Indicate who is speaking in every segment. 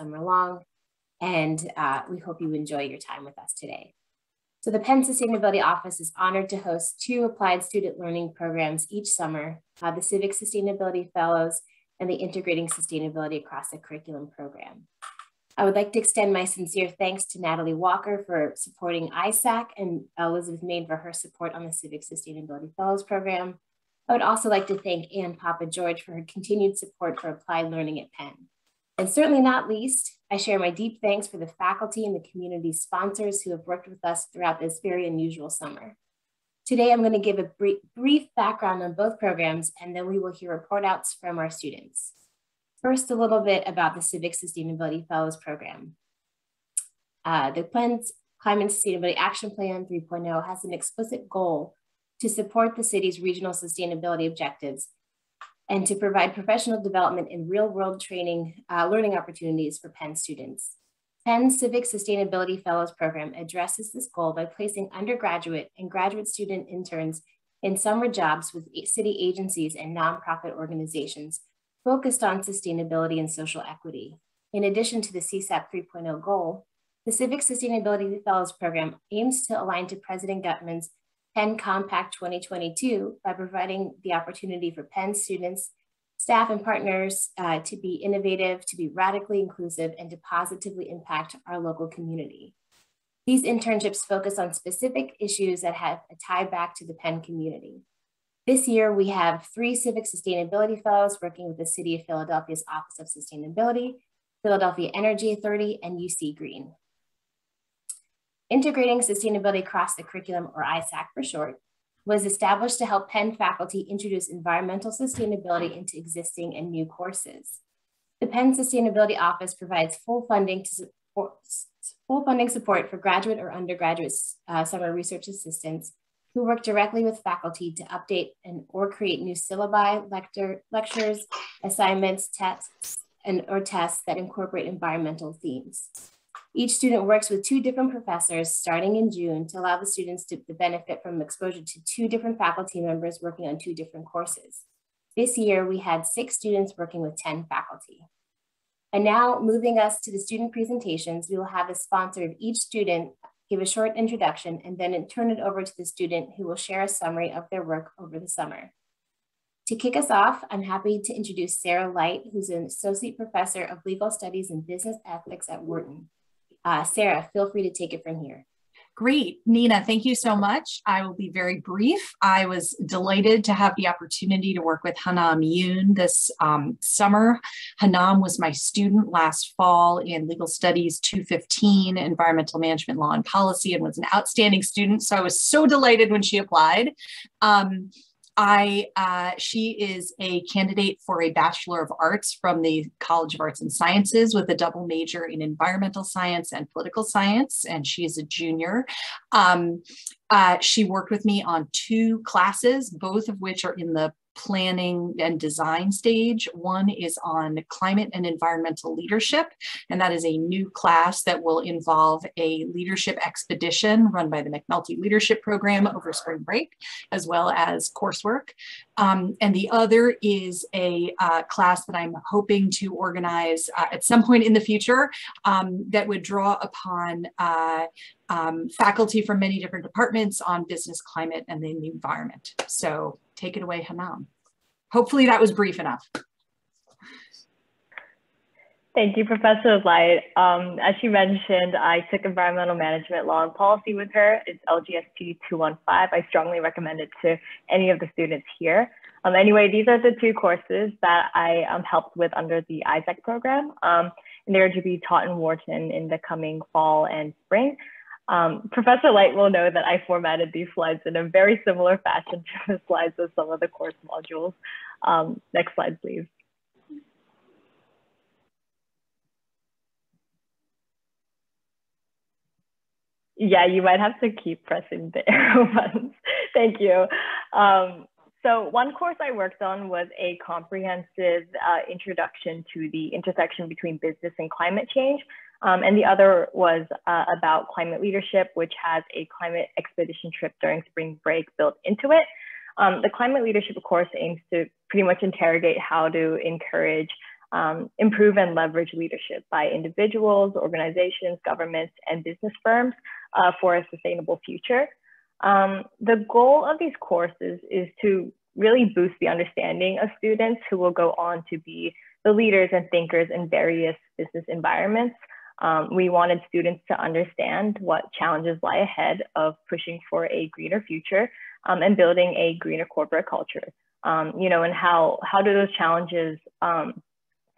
Speaker 1: summer long. And uh, we hope you enjoy your time with us today. So the Penn Sustainability Office is honored to host two applied student learning programs each summer, uh, the Civic Sustainability Fellows and the Integrating Sustainability Across the Curriculum program. I would like to extend my sincere thanks to Natalie Walker for supporting ISAC and Elizabeth Main for her support on the Civic Sustainability Fellows program. I would also like to thank Anne Papageorge for her continued support for applied learning at Penn. And certainly not least, I share my deep thanks for the faculty and the community sponsors who have worked with us throughout this very unusual summer. Today, I'm going to give a brief, background on both programs, and then we will hear report outs from our students. First, a little bit about the Civic Sustainability Fellows Program. Uh, the Penn's Climate Sustainability Action Plan 3.0 has an explicit goal to support the city's regional sustainability objectives and to provide professional development in real world training, uh, learning opportunities for Penn students. Penn's Civic Sustainability Fellows Program addresses this goal by placing undergraduate and graduate student interns in summer jobs with city agencies and nonprofit organizations focused on sustainability and social equity. In addition to the CSAP 3.0 goal, the Civic Sustainability Fellows Program aims to align to President Gutmann's Penn Compact 2022 by providing the opportunity for Penn students, staff, and partners uh, to be innovative, to be radically inclusive, and to positively impact our local community. These internships focus on specific issues that have a tie back to the Penn community. This year, we have three Civic Sustainability Fellows working with the City of Philadelphia's Office of Sustainability, Philadelphia Energy Authority, and UC Green. Integrating Sustainability Across the Curriculum, or ISAC for short, was established to help Penn faculty introduce environmental sustainability into existing and new courses. The Penn Sustainability Office provides full funding to support, full funding support for graduate or undergraduate uh, summer research assistants who work directly with faculty to update and or create new syllabi, lecture, lectures, assignments, tests, and or tests that incorporate environmental themes. Each student works with two different professors starting in June to allow the students to benefit from exposure to two different faculty members working on two different courses. This year, we had six students working with 10 faculty. And now moving us to the student presentations, we will have the sponsor of each student give a short introduction and then turn it over to the student who will share a summary of their work over the summer. To kick us off, I'm happy to introduce Sarah Light, who's an associate professor of legal studies and business ethics at Wharton. Uh, Sarah, feel free to take it from here.
Speaker 2: Great. Nina, thank you so much. I will be very brief. I was delighted to have the opportunity to work with Hanam Yoon this um, summer. Hanam was my student last fall in Legal Studies 215, Environmental Management Law and Policy, and was an outstanding student. So I was so delighted when she applied. Um, I uh, she is a candidate for a Bachelor of Arts from the College of Arts and Sciences with a double major in environmental science and political science, and she is a junior. Um, uh, she worked with me on two classes, both of which are in the planning and design stage. One is on climate and environmental leadership, and that is a new class that will involve a leadership expedition run by the McNulty Leadership Program over spring break, as well as coursework. Um, and the other is a uh, class that I'm hoping to organize uh, at some point in the future um, that would draw upon uh, um, faculty from many different departments on business climate and the environment. So take it away, Hanam. Hopefully that was brief enough.
Speaker 3: Thank you, Professor Light. Um, as she mentioned, I took environmental management law and policy with her. It's LGST 215. I strongly recommend it to any of the students here. Um, anyway, these are the two courses that I um, helped with under the ISAC program. Um, and they're to be taught in Wharton in the coming fall and spring. Um, Professor Light will know that I formatted these slides in a very similar fashion to the slides of some of the course modules. Um, next slide, please. Yeah, you might have to keep pressing the arrow buttons. Thank you. Um, so one course I worked on was a comprehensive uh, introduction to the intersection between business and climate change. Um, and the other was uh, about climate leadership, which has a climate expedition trip during spring break built into it. Um, the climate leadership course aims to pretty much interrogate how to encourage um, improve and leverage leadership by individuals, organizations, governments, and business firms uh, for a sustainable future. Um, the goal of these courses is to really boost the understanding of students who will go on to be the leaders and thinkers in various business environments. Um, we wanted students to understand what challenges lie ahead of pushing for a greener future um, and building a greener corporate culture. Um, you know, and how how do those challenges um,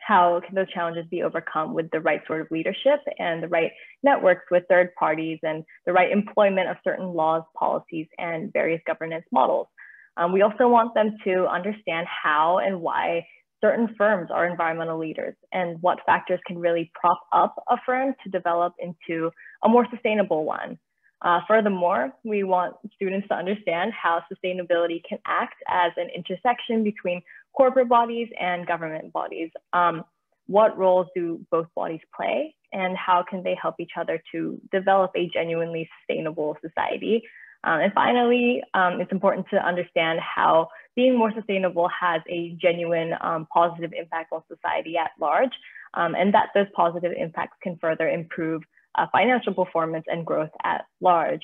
Speaker 3: how can those challenges be overcome with the right sort of leadership and the right networks with third parties and the right employment of certain laws, policies, and various governance models. Um, we also want them to understand how and why certain firms are environmental leaders and what factors can really prop up a firm to develop into a more sustainable one. Uh, furthermore, we want students to understand how sustainability can act as an intersection between corporate bodies and government bodies. Um, what roles do both bodies play and how can they help each other to develop a genuinely sustainable society? Um, and finally, um, it's important to understand how being more sustainable has a genuine um, positive impact on society at large, um, and that those positive impacts can further improve uh, financial performance and growth at large.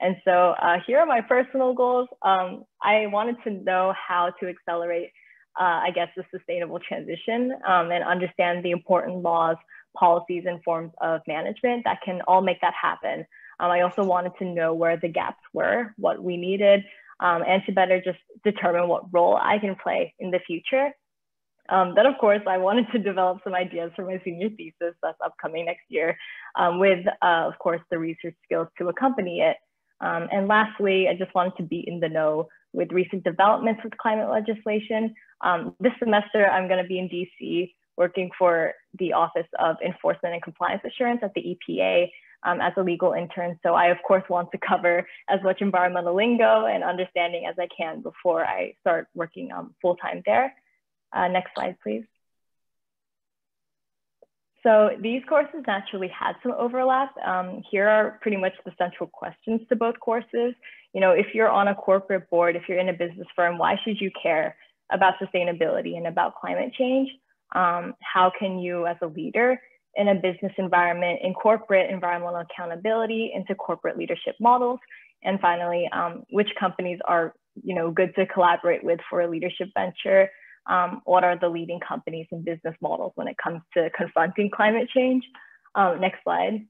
Speaker 3: And so uh, here are my personal goals. Um, I wanted to know how to accelerate uh, I guess, the sustainable transition um, and understand the important laws, policies, and forms of management that can all make that happen. Um, I also wanted to know where the gaps were, what we needed, um, and to better just determine what role I can play in the future. Um, then, of course, I wanted to develop some ideas for my senior thesis that's upcoming next year um, with, uh, of course, the research skills to accompany it. Um, and lastly, I just wanted to be in the know with recent developments with climate legislation. Um, this semester, I'm going to be in DC working for the Office of Enforcement and Compliance Assurance at the EPA um, as a legal intern. So I, of course, want to cover as much environmental lingo and understanding as I can before I start working um, full time there. Uh, next slide, please. So these courses naturally had some overlap. Um, here are pretty much the central questions to both courses. You know, if you're on a corporate board, if you're in a business firm, why should you care about sustainability and about climate change? Um, how can you as a leader in a business environment incorporate environmental accountability into corporate leadership models? And finally, um, which companies are you know, good to collaborate with for a leadership venture? Um, what are the leading companies and business models when it comes to confronting climate change. Um, next slide.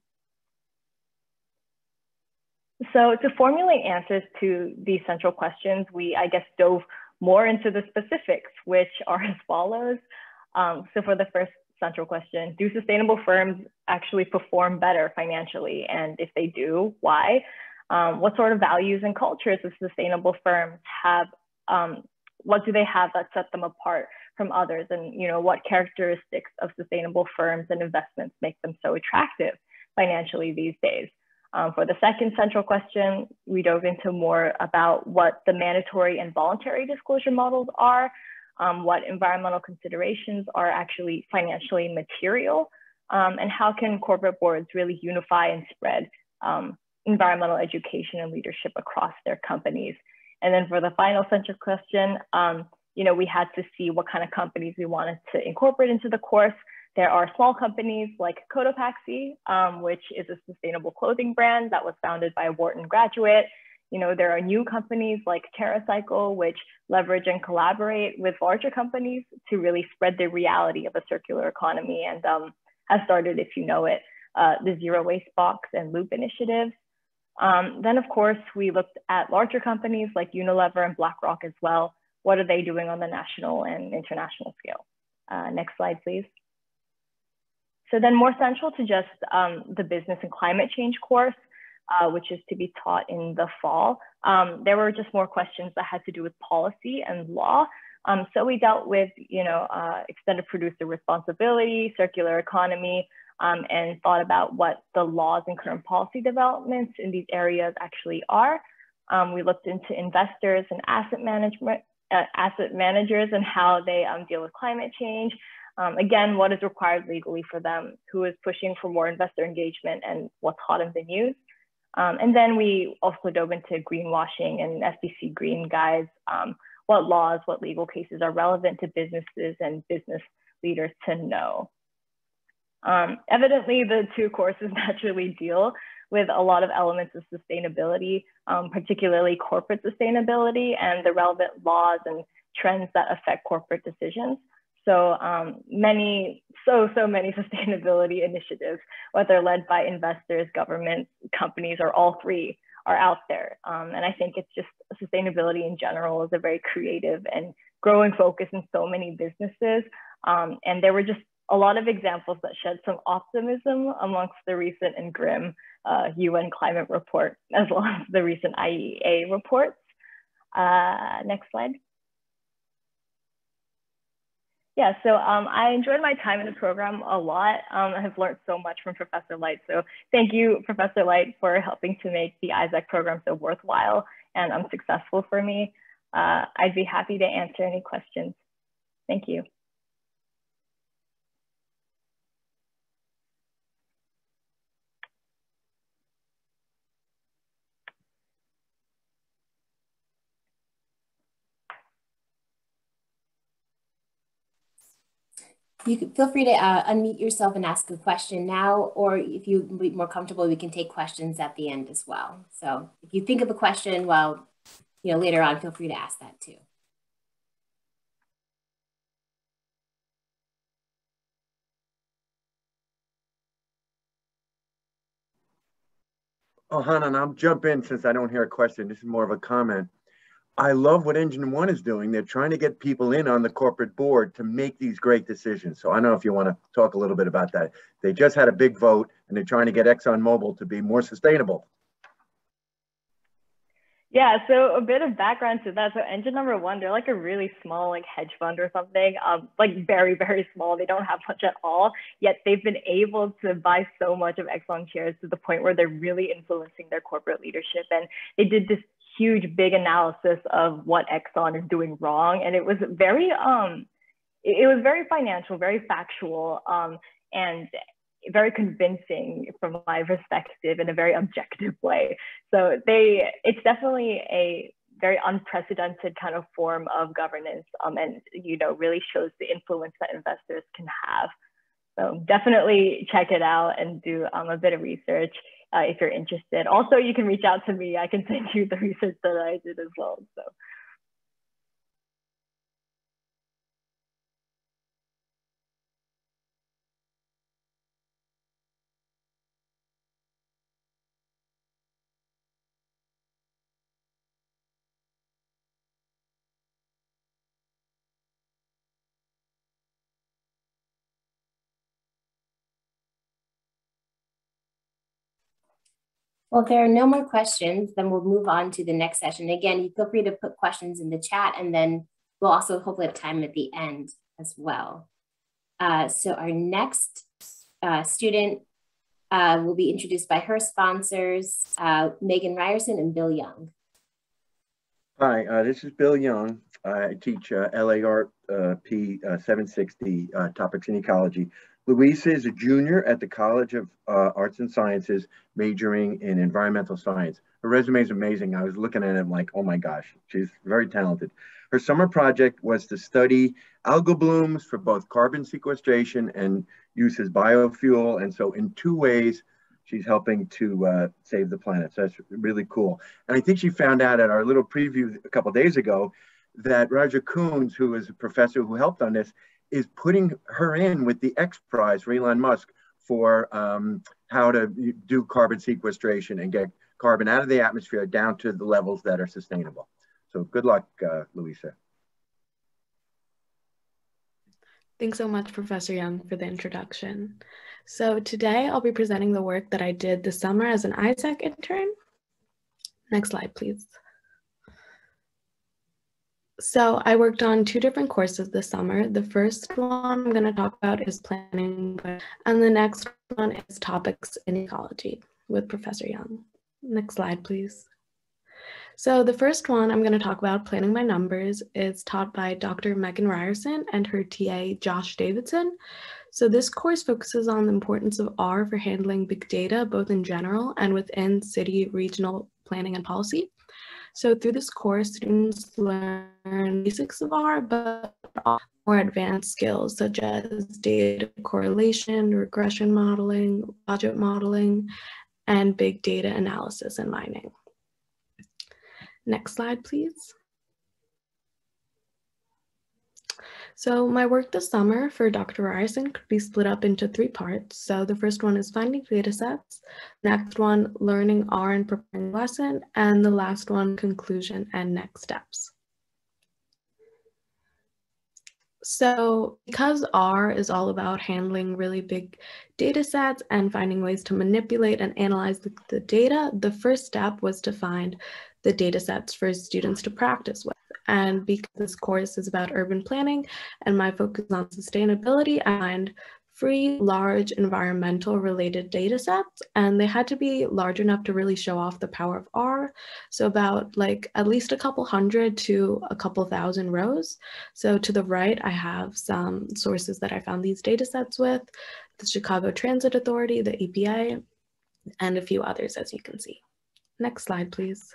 Speaker 3: So to formulate answers to these central questions, we, I guess, dove more into the specifics, which are as follows. Um, so for the first central question, do sustainable firms actually perform better financially? And if they do, why? Um, what sort of values and cultures do sustainable firms have um, what do they have that set them apart from others? And you know what characteristics of sustainable firms and investments make them so attractive financially these days? Um, for the second central question we dove into more about what the mandatory and voluntary disclosure models are um, what environmental considerations are actually financially material um, and how can corporate boards really unify and spread um, environmental education and leadership across their companies and then for the final central question, um, you know, we had to see what kind of companies we wanted to incorporate into the course. There are small companies like Cotopaxi, um, which is a sustainable clothing brand that was founded by a Wharton graduate. You know, there are new companies like TerraCycle, which leverage and collaborate with larger companies to really spread the reality of a circular economy and um, has started, if you know it, uh, the Zero Waste Box and Loop initiatives. Um, then, of course, we looked at larger companies like Unilever and BlackRock as well. What are they doing on the national and international scale? Uh, next slide, please. So then more central to just um, the business and climate change course, uh, which is to be taught in the fall, um, there were just more questions that had to do with policy and law. Um, so we dealt with, you know, uh, extended producer responsibility, circular economy, um, and thought about what the laws and current policy developments in these areas actually are. Um, we looked into investors and asset management, uh, asset managers and how they um, deal with climate change. Um, again, what is required legally for them, who is pushing for more investor engagement and what's hot in the news. Um, and then we also dove into greenwashing and FTC green guides, um, what laws, what legal cases are relevant to businesses and business leaders to know. Um, evidently, the two courses naturally deal with a lot of elements of sustainability, um, particularly corporate sustainability and the relevant laws and trends that affect corporate decisions. So um, many, so, so many sustainability initiatives, whether led by investors, governments, companies, or all three are out there. Um, and I think it's just sustainability in general is a very creative and growing focus in so many businesses. Um, and there were just a lot of examples that shed some optimism amongst the recent and grim uh, UN climate report, as well as the recent IEA reports. Uh, next slide. Yeah, so um, I enjoyed my time in the program a lot. Um, I have learned so much from Professor Light. So thank you, Professor Light, for helping to make the ISAC program so worthwhile and um, successful for me. Uh, I'd be happy to answer any questions. Thank you.
Speaker 1: You can feel free to uh, unmute yourself and ask a question now, or if you be more comfortable, we can take questions at the end as well. So if you think of a question, well, you know, later on, feel free to ask that too.
Speaker 4: Oh, Hanan, I'll jump in since I don't hear a question. This is more of a comment. I love what Engine One is doing. They're trying to get people in on the corporate board to make these great decisions. So I don't know if you want to talk a little bit about that. They just had a big vote and they're trying to get ExxonMobil to be more sustainable.
Speaker 3: Yeah, so a bit of background to that. So engine number one, they're like a really small like hedge fund or something, um, like very, very small. They don't have much at all, yet they've been able to buy so much of Exxon shares to the point where they're really influencing their corporate leadership. And they did this huge, big analysis of what Exxon is doing wrong. And it was very, um, it, was very financial, very factual, um, and very convincing from my perspective in a very objective way. So they, it's definitely a very unprecedented kind of form of governance, um, and you know really shows the influence that investors can have. So definitely check it out and do um, a bit of research uh, if you're interested. Also, you can reach out to me. I can send you the research that I did as well. So.
Speaker 1: Well, if there are no more questions, then we'll move on to the next session. Again, you feel free to put questions in the chat and then we'll also hopefully have time at the end as well. Uh, so our next uh, student uh, will be introduced by her sponsors, uh, Megan Ryerson and Bill Young.
Speaker 4: Hi, uh, this is Bill Young. I teach uh, LARP P 760 topics in ecology. Louisa is a junior at the College of uh, Arts and Sciences, majoring in environmental science. Her resume is amazing. I was looking at it like, oh my gosh, she's very talented. Her summer project was to study algal blooms for both carbon sequestration and use as biofuel. And so in two ways, she's helping to uh, save the planet. So that's really cool. And I think she found out at our little preview a couple days ago that Roger Coons, who is a professor who helped on this, is putting her in with the X Prize for Elon Musk for um, how to do carbon sequestration and get carbon out of the atmosphere down to the levels that are sustainable. So good luck, uh, Louisa.
Speaker 5: Thanks so much, Professor Young, for the introduction. So today I'll be presenting the work that I did this summer as an ISAC intern. Next slide, please. So I worked on two different courses this summer. The first one I'm going to talk about is planning, and the next one is topics in ecology with Professor Young. Next slide, please. So the first one I'm going to talk about, Planning by Numbers, is taught by Dr. Megan Ryerson and her TA, Josh Davidson. So this course focuses on the importance of R for handling big data, both in general and within city regional planning and policy. So through this course, students learn basics of R, but more advanced skills such as data correlation, regression modeling, budget modeling, and big data analysis and mining. Next slide, please. So my work this summer for Dr. Ryerson could be split up into three parts. So the first one is finding data sets, next one, learning R and preparing lesson, and the last one, conclusion and next steps. So because R is all about handling really big data sets and finding ways to manipulate and analyze the, the data, the first step was to find the data sets for students to practice with. And because this course is about urban planning and my focus on sustainability, find free, large environmental related data sets, and they had to be large enough to really show off the power of R. So about like at least a couple hundred to a couple thousand rows. So to the right, I have some sources that I found these data sets with, the Chicago Transit Authority, the EPA, and a few others as you can see. Next slide, please.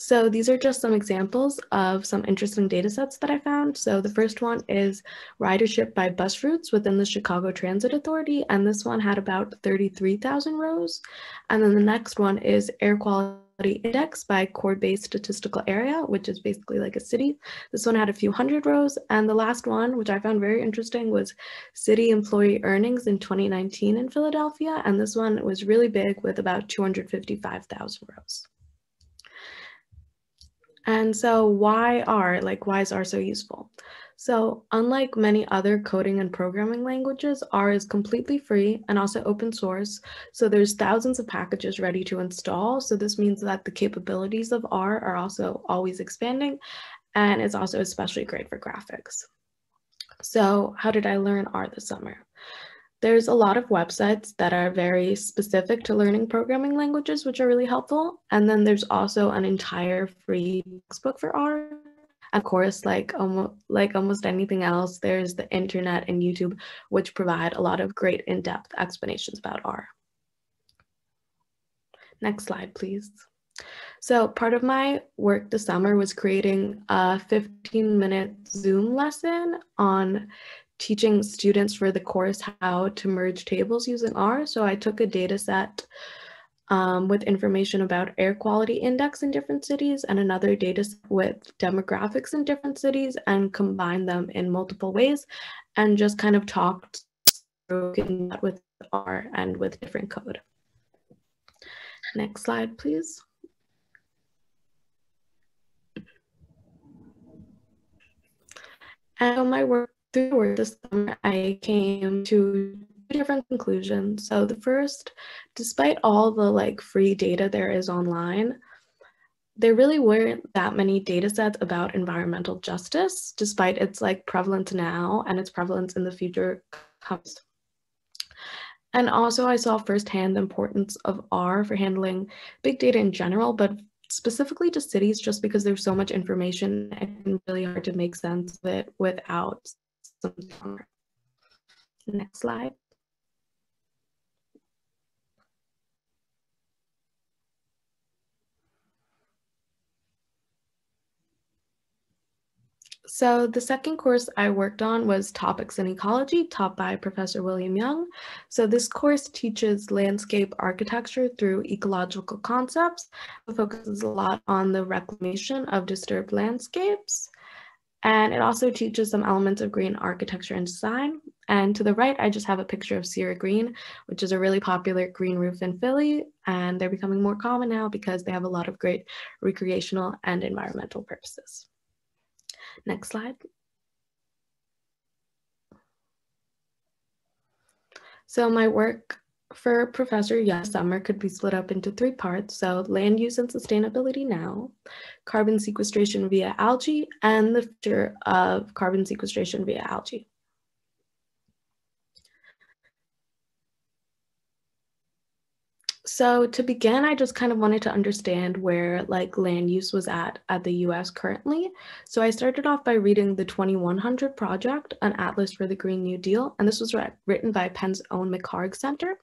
Speaker 5: So these are just some examples of some interesting data sets that I found. So the first one is ridership by bus routes within the Chicago Transit Authority, and this one had about 33,000 rows. And then the next one is air quality index by core-based statistical area, which is basically like a city. This one had a few hundred rows. And the last one, which I found very interesting, was city employee earnings in 2019 in Philadelphia. And this one was really big with about 255,000 rows. And so why are like why is R so useful? So unlike many other coding and programming languages, R is completely free and also open source. So there's thousands of packages ready to install. So this means that the capabilities of R are also always expanding and it's also especially great for graphics. So how did I learn R this summer? There's a lot of websites that are very specific to learning programming languages, which are really helpful. And then there's also an entire free textbook for R. Of course, like almost, like almost anything else, there's the internet and YouTube, which provide a lot of great in-depth explanations about R. Next slide, please. So part of my work this summer was creating a 15 minute Zoom lesson on teaching students for the course how to merge tables using R. So I took a data set um, with information about air quality index in different cities and another data set with demographics in different cities and combined them in multiple ways and just kind of talked through that with R and with different code. Next slide, please. And my work through this summer, I came to different conclusions. So the first, despite all the like free data there is online, there really weren't that many data sets about environmental justice, despite its like prevalence now and its prevalence in the future comes. And also I saw firsthand the importance of R for handling big data in general, but specifically to cities just because there's so much information and really hard to make sense of it without Next slide. So the second course I worked on was Topics in Ecology, taught by Professor William Young. So this course teaches landscape architecture through ecological concepts. It focuses a lot on the reclamation of disturbed landscapes. And it also teaches some elements of green architecture and design. And to the right, I just have a picture of Cira Green, which is a really popular green roof in Philly. And they're becoming more common now because they have a lot of great recreational and environmental purposes. Next slide. So my work for Professor Yes Summer could be split up into three parts. So land use and sustainability now, carbon sequestration via algae, and the future of carbon sequestration via algae. So to begin, I just kind of wanted to understand where like land use was at at the US currently. So I started off by reading the 2100 Project, an atlas for the Green New Deal. And this was written by Penn's own McHarg Center.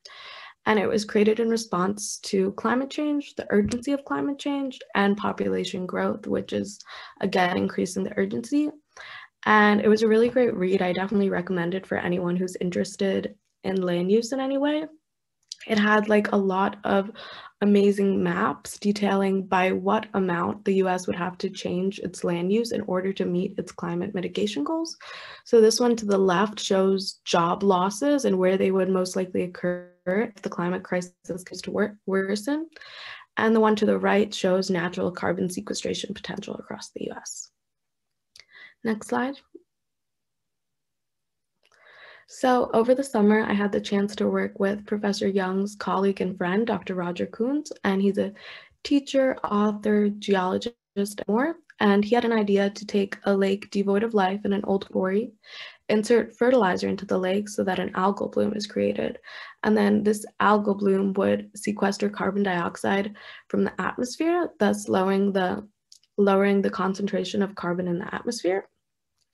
Speaker 5: and it was created in response to climate change, the urgency of climate change, and population growth, which is again increasing the urgency. And it was a really great read. I definitely recommend it for anyone who's interested in land use in any way. It had like a lot of amazing maps detailing by what amount the US would have to change its land use in order to meet its climate mitigation goals. So this one to the left shows job losses and where they would most likely occur if the climate crisis continues to worsen. And the one to the right shows natural carbon sequestration potential across the US. Next slide. So over the summer, I had the chance to work with Professor Young's colleague and friend, Dr. Roger Kunz, and he's a teacher, author, geologist, and more. And he had an idea to take a lake devoid of life in an old quarry, insert fertilizer into the lake so that an algal bloom is created. And then this algal bloom would sequester carbon dioxide from the atmosphere, thus lowering the, lowering the concentration of carbon in the atmosphere.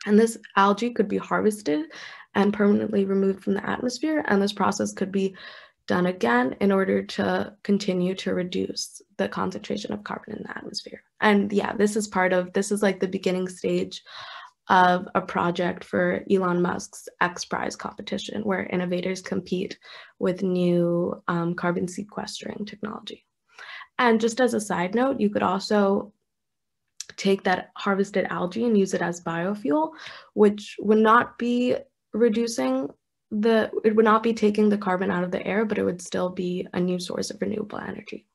Speaker 5: And this algae could be harvested and permanently removed from the atmosphere. And this process could be done again in order to continue to reduce the concentration of carbon in the atmosphere. And yeah, this is part of, this is like the beginning stage of a project for Elon Musk's X Prize competition, where innovators compete with new um, carbon sequestering technology. And just as a side note, you could also take that harvested algae and use it as biofuel, which would not be reducing the, it would not be taking the carbon out of the air, but it would still be a new source of renewable energy.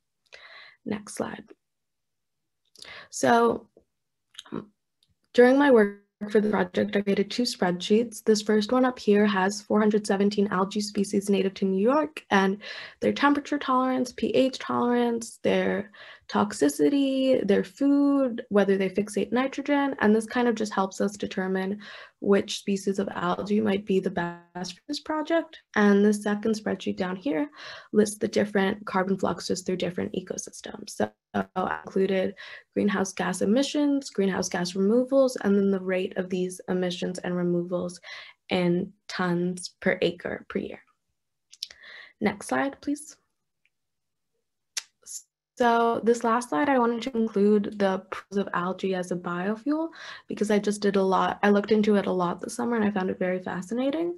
Speaker 5: Next slide. So um, during my work for the project, I created two spreadsheets. This first one up here has 417 algae species native to New York and their temperature tolerance, pH tolerance, their toxicity, their food, whether they fixate nitrogen, and this kind of just helps us determine which species of algae might be the best for this project. And the second spreadsheet down here lists the different carbon fluxes through different ecosystems. So I included greenhouse gas emissions, greenhouse gas removals, and then the rate of these emissions and removals in tons per acre per year. Next slide, please. So this last slide, I wanted to include the pros of algae as a biofuel because I just did a lot. I looked into it a lot this summer and I found it very fascinating.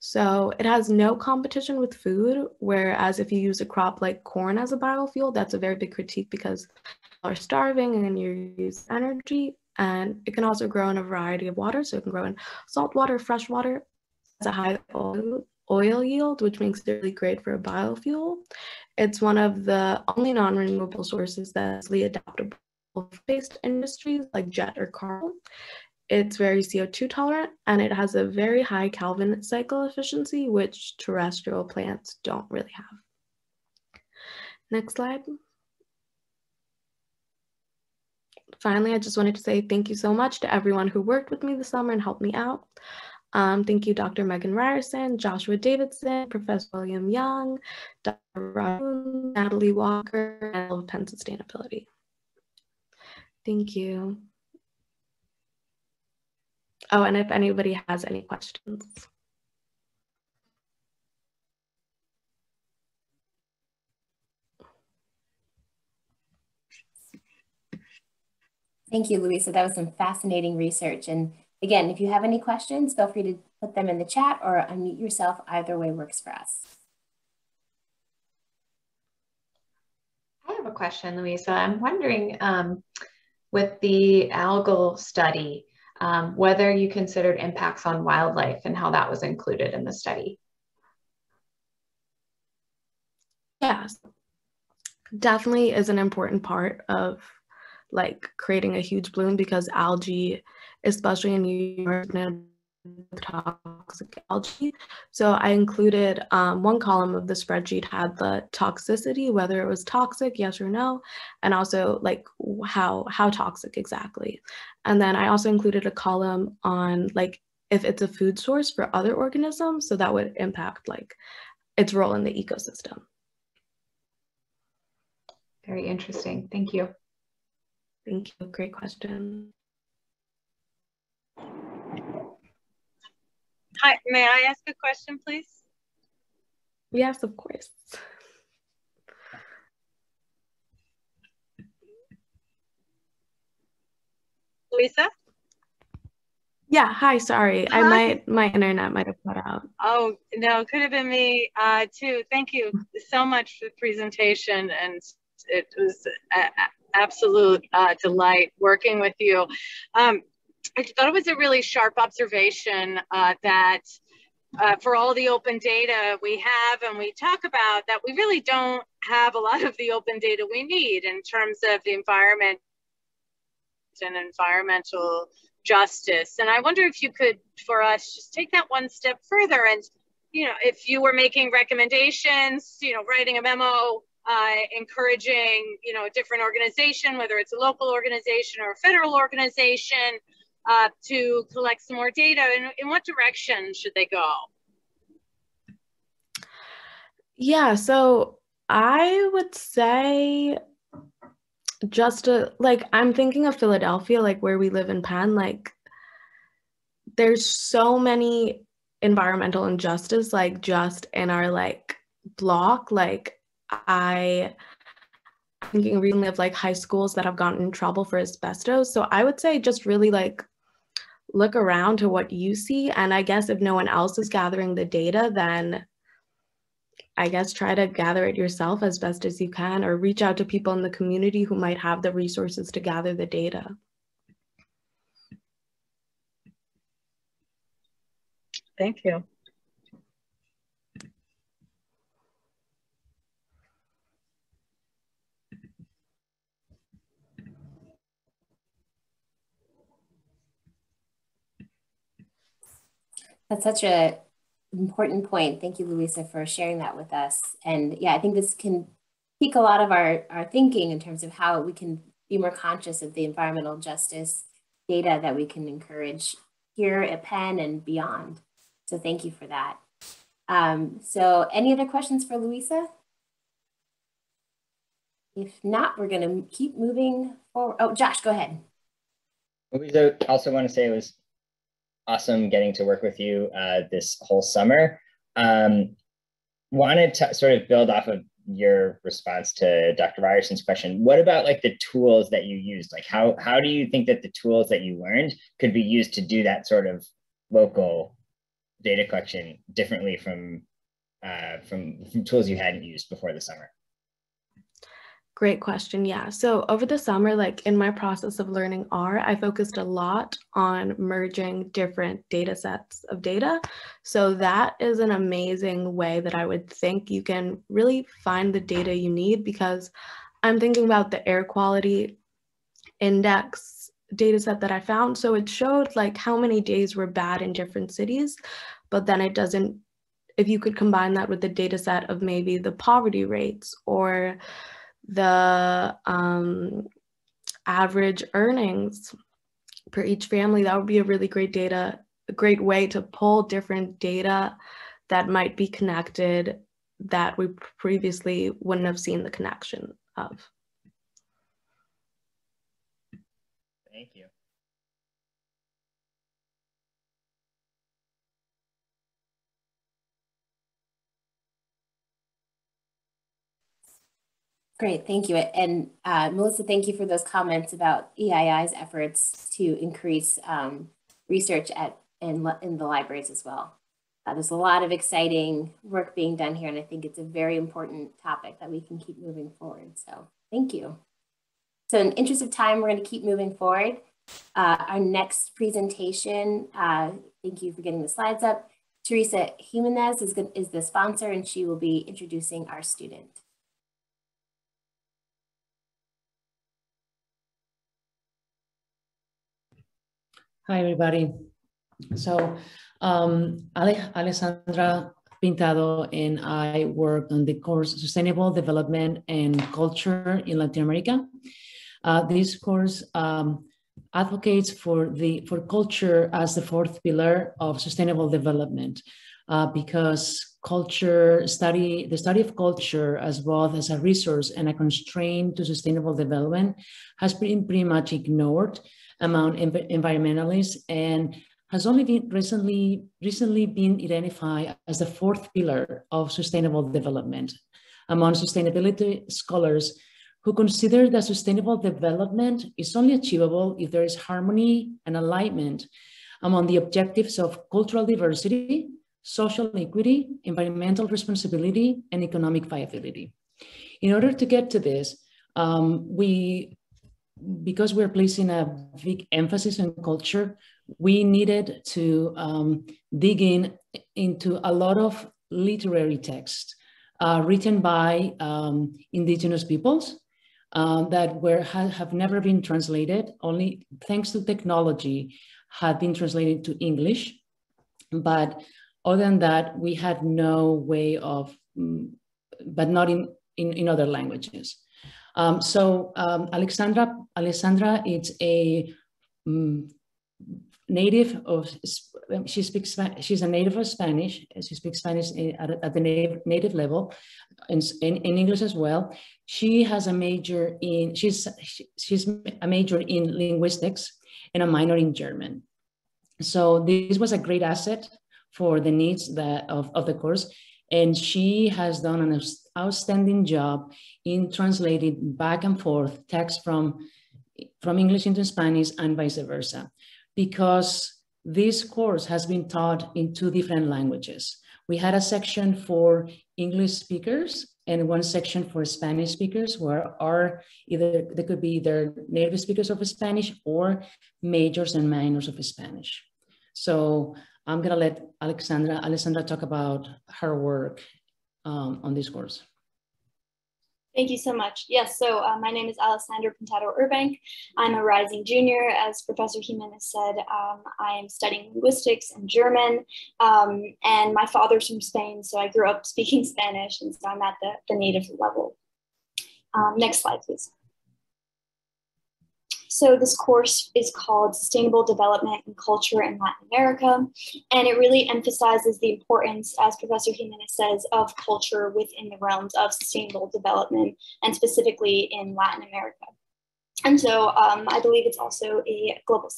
Speaker 5: So it has no competition with food, whereas if you use a crop like corn as a biofuel, that's a very big critique because people are starving and you use energy. And it can also grow in a variety of water. So it can grow in salt water, fresh water. It's a high oil, oil yield, which makes it really great for a biofuel. It's one of the only non-renewable sources that's really adaptable based industries like jet or car. It's very CO2 tolerant and it has a very high Calvin cycle efficiency, which terrestrial plants don't really have. Next slide. Finally, I just wanted to say thank you so much to everyone who worked with me this summer and helped me out. Um, thank you, Dr. Megan Ryerson, Joshua Davidson, Professor William Young, Dr. Natalie Walker, and Penn Sustainability. Thank you. Oh, and if anybody has any questions.
Speaker 1: Thank you, Louisa. That was some fascinating research. And Again, if you have any questions, feel free to put them in the chat or unmute yourself. Either way works for us.
Speaker 6: I have a question, Louisa. I'm wondering um, with the algal study, um, whether you considered impacts on wildlife and how that was included in the study.
Speaker 5: Yes, definitely is an important part of like creating a huge bloom because algae especially in New York, toxic algae. So I included um, one column of the spreadsheet had the toxicity, whether it was toxic, yes or no, and also like how how toxic exactly. And then I also included a column on like if it's a food source for other organisms, so that would impact like its role in the ecosystem.
Speaker 6: Very interesting. Thank you.
Speaker 5: Thank you. Great question.
Speaker 7: Hi, may I ask a question, please?
Speaker 5: Yes, of course.
Speaker 7: Lisa?
Speaker 5: Yeah, hi, sorry. Hi. I might my internet might have cut out.
Speaker 7: Oh, no, could have been me uh, too. Thank you so much for the presentation and it was an absolute uh, delight working with you. Um, I thought it was a really sharp observation uh, that uh, for all the open data we have and we talk about that we really don't have a lot of the open data we need in terms of the environment and environmental justice. And I wonder if you could, for us, just take that one step further and, you know, if you were making recommendations, you know, writing a memo, uh, encouraging, you know, a different organization, whether it's a local organization or a federal organization, uh, to collect some more data, in, in what direction should they go?
Speaker 5: Yeah, so I would say just a, like I'm thinking of Philadelphia, like where we live in Penn, like there's so many environmental injustice, like just in our like block. Like I I'm thinking recently of like high schools that have gotten in trouble for asbestos. So I would say just really like look around to what you see. And I guess if no one else is gathering the data, then I guess try to gather it yourself as best as you can or reach out to people in the community who might have the resources to gather the data.
Speaker 7: Thank you.
Speaker 1: That's such a important point. Thank you, Louisa, for sharing that with us. And yeah, I think this can pique a lot of our, our thinking in terms of how we can be more conscious of the environmental justice data that we can encourage here at Penn and beyond. So thank you for that. Um, so any other questions for Louisa? If not, we're going to keep moving forward. Oh, Josh, go ahead.
Speaker 8: Louisa, also want to say it was awesome getting to work with you uh, this whole summer. Um, wanted to sort of build off of your response to Dr. Ryerson's question. What about like the tools that you used? Like how how do you think that the tools that you learned could be used to do that sort of local data collection differently from uh, from, from tools you hadn't used before the summer?
Speaker 5: Great question. Yeah. So over the summer, like in my process of learning R, I focused a lot on merging different data sets of data. So that is an amazing way that I would think you can really find the data you need because I'm thinking about the air quality index data set that I found. So it showed like how many days were bad in different cities, but then it doesn't, if you could combine that with the data set of maybe the poverty rates or the um, average earnings for each family, that would be a really great data, a great way to pull different data that might be connected that we previously wouldn't have seen the connection of.
Speaker 8: Thank you.
Speaker 1: Great, thank you. And uh, Melissa, thank you for those comments about EII's efforts to increase um, research at in, in the libraries as well. Uh, there's a lot of exciting work being done here, and I think it's a very important topic that we can keep moving forward. So thank you. So in interest of time, we're going to keep moving forward. Uh, our next presentation, uh, thank you for getting the slides up. Teresa Jimenez is, is the sponsor, and she will be introducing our student.
Speaker 9: Hi, everybody. So, um, Alessandra Pintado and I work on the course Sustainable Development and Culture in Latin America. Uh, this course um, advocates for the for culture as the fourth pillar of sustainable development, uh, because culture study the study of culture as both as a resource and a constraint to sustainable development has been pretty much ignored among environmentalists and has only been recently, recently been identified as the fourth pillar of sustainable development. Among sustainability scholars, who consider that sustainable development is only achievable if there is harmony and alignment among the objectives of cultural diversity, social equity, environmental responsibility, and economic viability. In order to get to this, um, we, because we're placing a big emphasis on culture, we needed to um, dig in into a lot of literary text uh, written by um, indigenous peoples uh, that were have never been translated, only thanks to technology have been translated to English. But other than that, we had no way of, um, but not in, in, in other languages. Um, so um, Alexandra, Alessandra is a um, native of, she speaks, she's a native of Spanish. She speaks Spanish at, at the native, native level in, in, in, English as well. She has a major in, she's, she's a major in linguistics and a minor in German. So this was a great asset for the needs that, of, of the course. And she has done an outstanding job in translating back and forth text from, from English into Spanish and vice versa, because this course has been taught in two different languages. We had a section for English speakers and one section for Spanish speakers where are either, they could be either native speakers of Spanish or majors and minors of Spanish. So I'm gonna let Alexandra, Alessandra talk about her work um, on this course.
Speaker 10: Thank you so much. Yes, so uh, my name is Alessandra Pintado Urbank. I'm a rising junior. As Professor Jimenez said, um, I am studying linguistics and German, um, and my father's from Spain, so I grew up speaking Spanish, and so I'm at the, the native level. Um, next slide, please. So this course is called Sustainable Development and Culture in Latin America. And it really emphasizes the importance, as Professor Jimenez says, of culture within the realms of sustainable development and specifically in Latin America. And so um, I believe it's also a global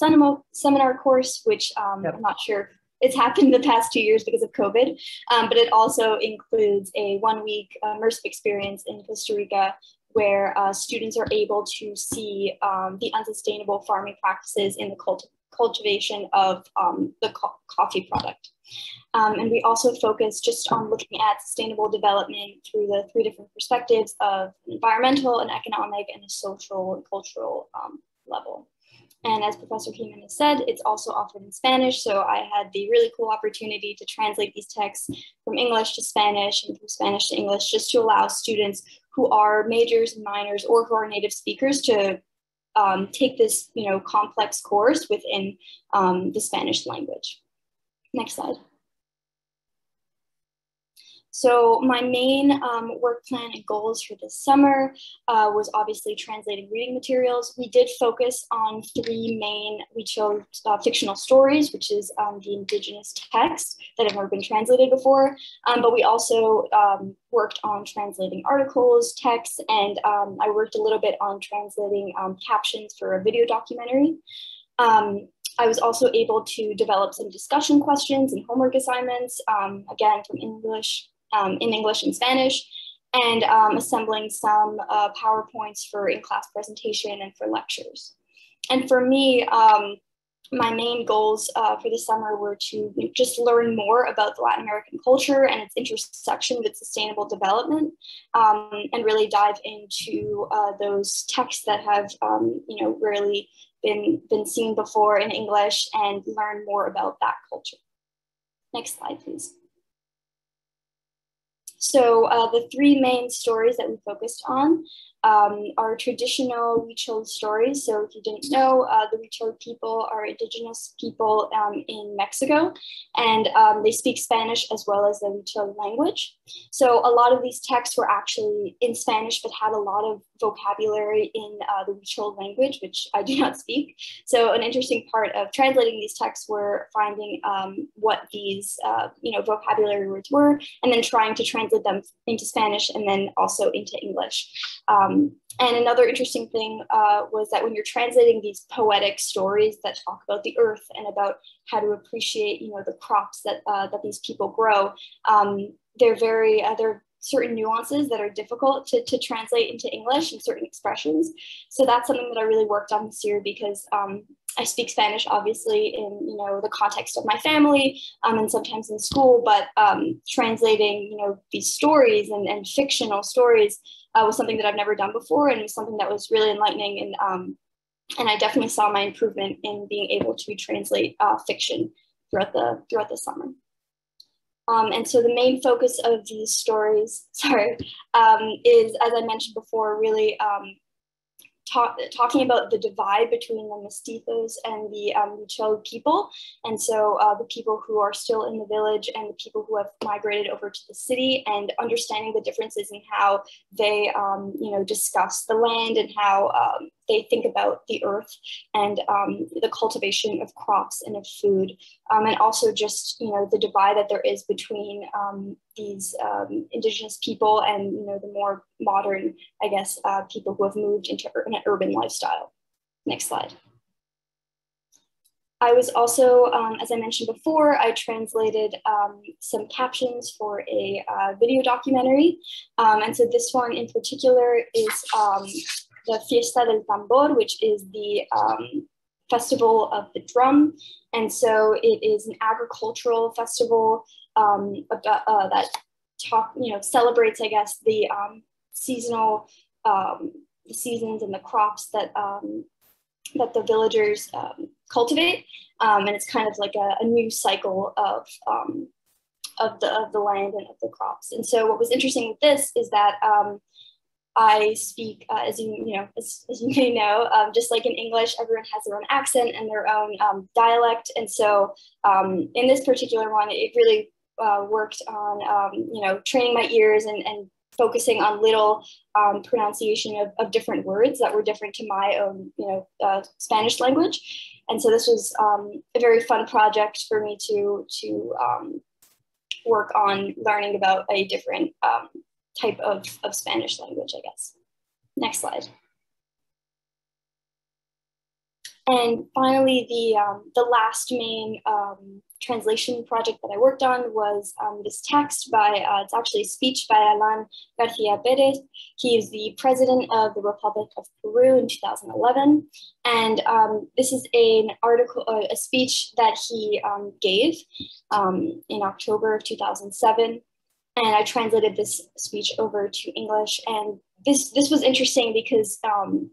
Speaker 10: seminar course, which um, yep. I'm not sure it's happened in the past two years because of COVID, um, but it also includes a one week immersive experience in Costa Rica where uh, students are able to see um, the unsustainable farming practices in the cult cultivation of um, the co coffee product. Um, and we also focus just on looking at sustainable development through the three different perspectives of environmental and economic and a social and cultural um, level. And as Professor Jimenez said, it's also offered in Spanish. So I had the really cool opportunity to translate these texts from English to Spanish and from Spanish to English, just to allow students who are majors and minors or who are native speakers to um, take this, you know, complex course within um, the Spanish language. Next slide. So my main um, work plan and goals for this summer uh, was obviously translating reading materials. We did focus on three main, we chose uh, fictional stories, which is um, the indigenous text that have never been translated before. Um, but we also um, worked on translating articles, texts, and um, I worked a little bit on translating um, captions for a video documentary. I was also able to develop some discussion questions and homework assignments, um, again, from English um, in English and Spanish, and um, assembling some uh, PowerPoints for in-class presentation and for lectures. And for me, um, my main goals uh, for the summer were to just learn more about the Latin American culture and its intersection with sustainable development, um, and really dive into uh, those texts that have, um, you know, rarely been been seen before in English, and learn more about that culture. Next slide, please. So uh, the three main stories that we focused on um, are traditional Huichol stories. So if you didn't know, uh, the Huichol people are indigenous people um, in Mexico, and um, they speak Spanish as well as the Huichol language. So a lot of these texts were actually in Spanish, but had a lot of vocabulary in uh, the Huichol language, which I do not speak. So an interesting part of translating these texts were finding um, what these, uh, you know, vocabulary words were, and then trying to translate them into Spanish and then also into English. Um, and another interesting thing uh, was that when you're translating these poetic stories that talk about the earth and about how to appreciate, you know, the crops that uh, that these people grow, um, they're very uh, they're certain nuances that are difficult to, to translate into English and certain expressions. So that's something that I really worked on this year because um, I speak Spanish, obviously, in you know the context of my family um, and sometimes in school. But um, translating, you know, these stories and, and fictional stories uh, was something that I've never done before, and was something that was really enlightening. And um, and I definitely saw my improvement in being able to translate uh, fiction throughout the throughout the summer. Um, and so the main focus of these stories, sorry, um, is as I mentioned before, really um, talk, talking about the divide between the mestizos and the um, people. And so uh, the people who are still in the village and the people who have migrated over to the city and understanding the differences in how they, um, you know, discuss the land and how um, they think about the earth and um, the cultivation of crops and of food. Um, and also just, you know, the divide that there is between um, these um, indigenous people and you know the more modern, I guess, uh, people who have moved into an urban lifestyle. Next slide. I was also, um, as I mentioned before, I translated um, some captions for a uh, video documentary. Um, and so this one in particular is um, the Fiesta del Tambor, which is the um, festival of the drum. And so it is an agricultural festival um, about, uh, that talk, you know, celebrates, I guess, the um, seasonal um, the seasons and the crops that um, that the villagers um, cultivate, and it's kind of like a, a new cycle of of the of the land and of the crops. And so, what was interesting with this is that I speak, uh, as you you know, as, as you may know, um, just like in English, everyone has their own accent and their own um, dialect. And so, um, in this particular one, it really uh, worked on um, you know training my ears and, and focusing on little um, pronunciation of, of different words that were different to my own you know uh, Spanish language. And so this was um, a very fun project for me to to work on learning about a different type of, of Spanish language, I guess. Next slide. And finally, the, um, the last main um, translation project that I worked on was um, this text by, uh, it's actually a speech by Alan Garcia Perez. He is the president of the Republic of Peru in 2011. And um, this is an article, uh, a speech that he um, gave um, in October of 2007 and I translated this speech over to English. And this this was interesting because um,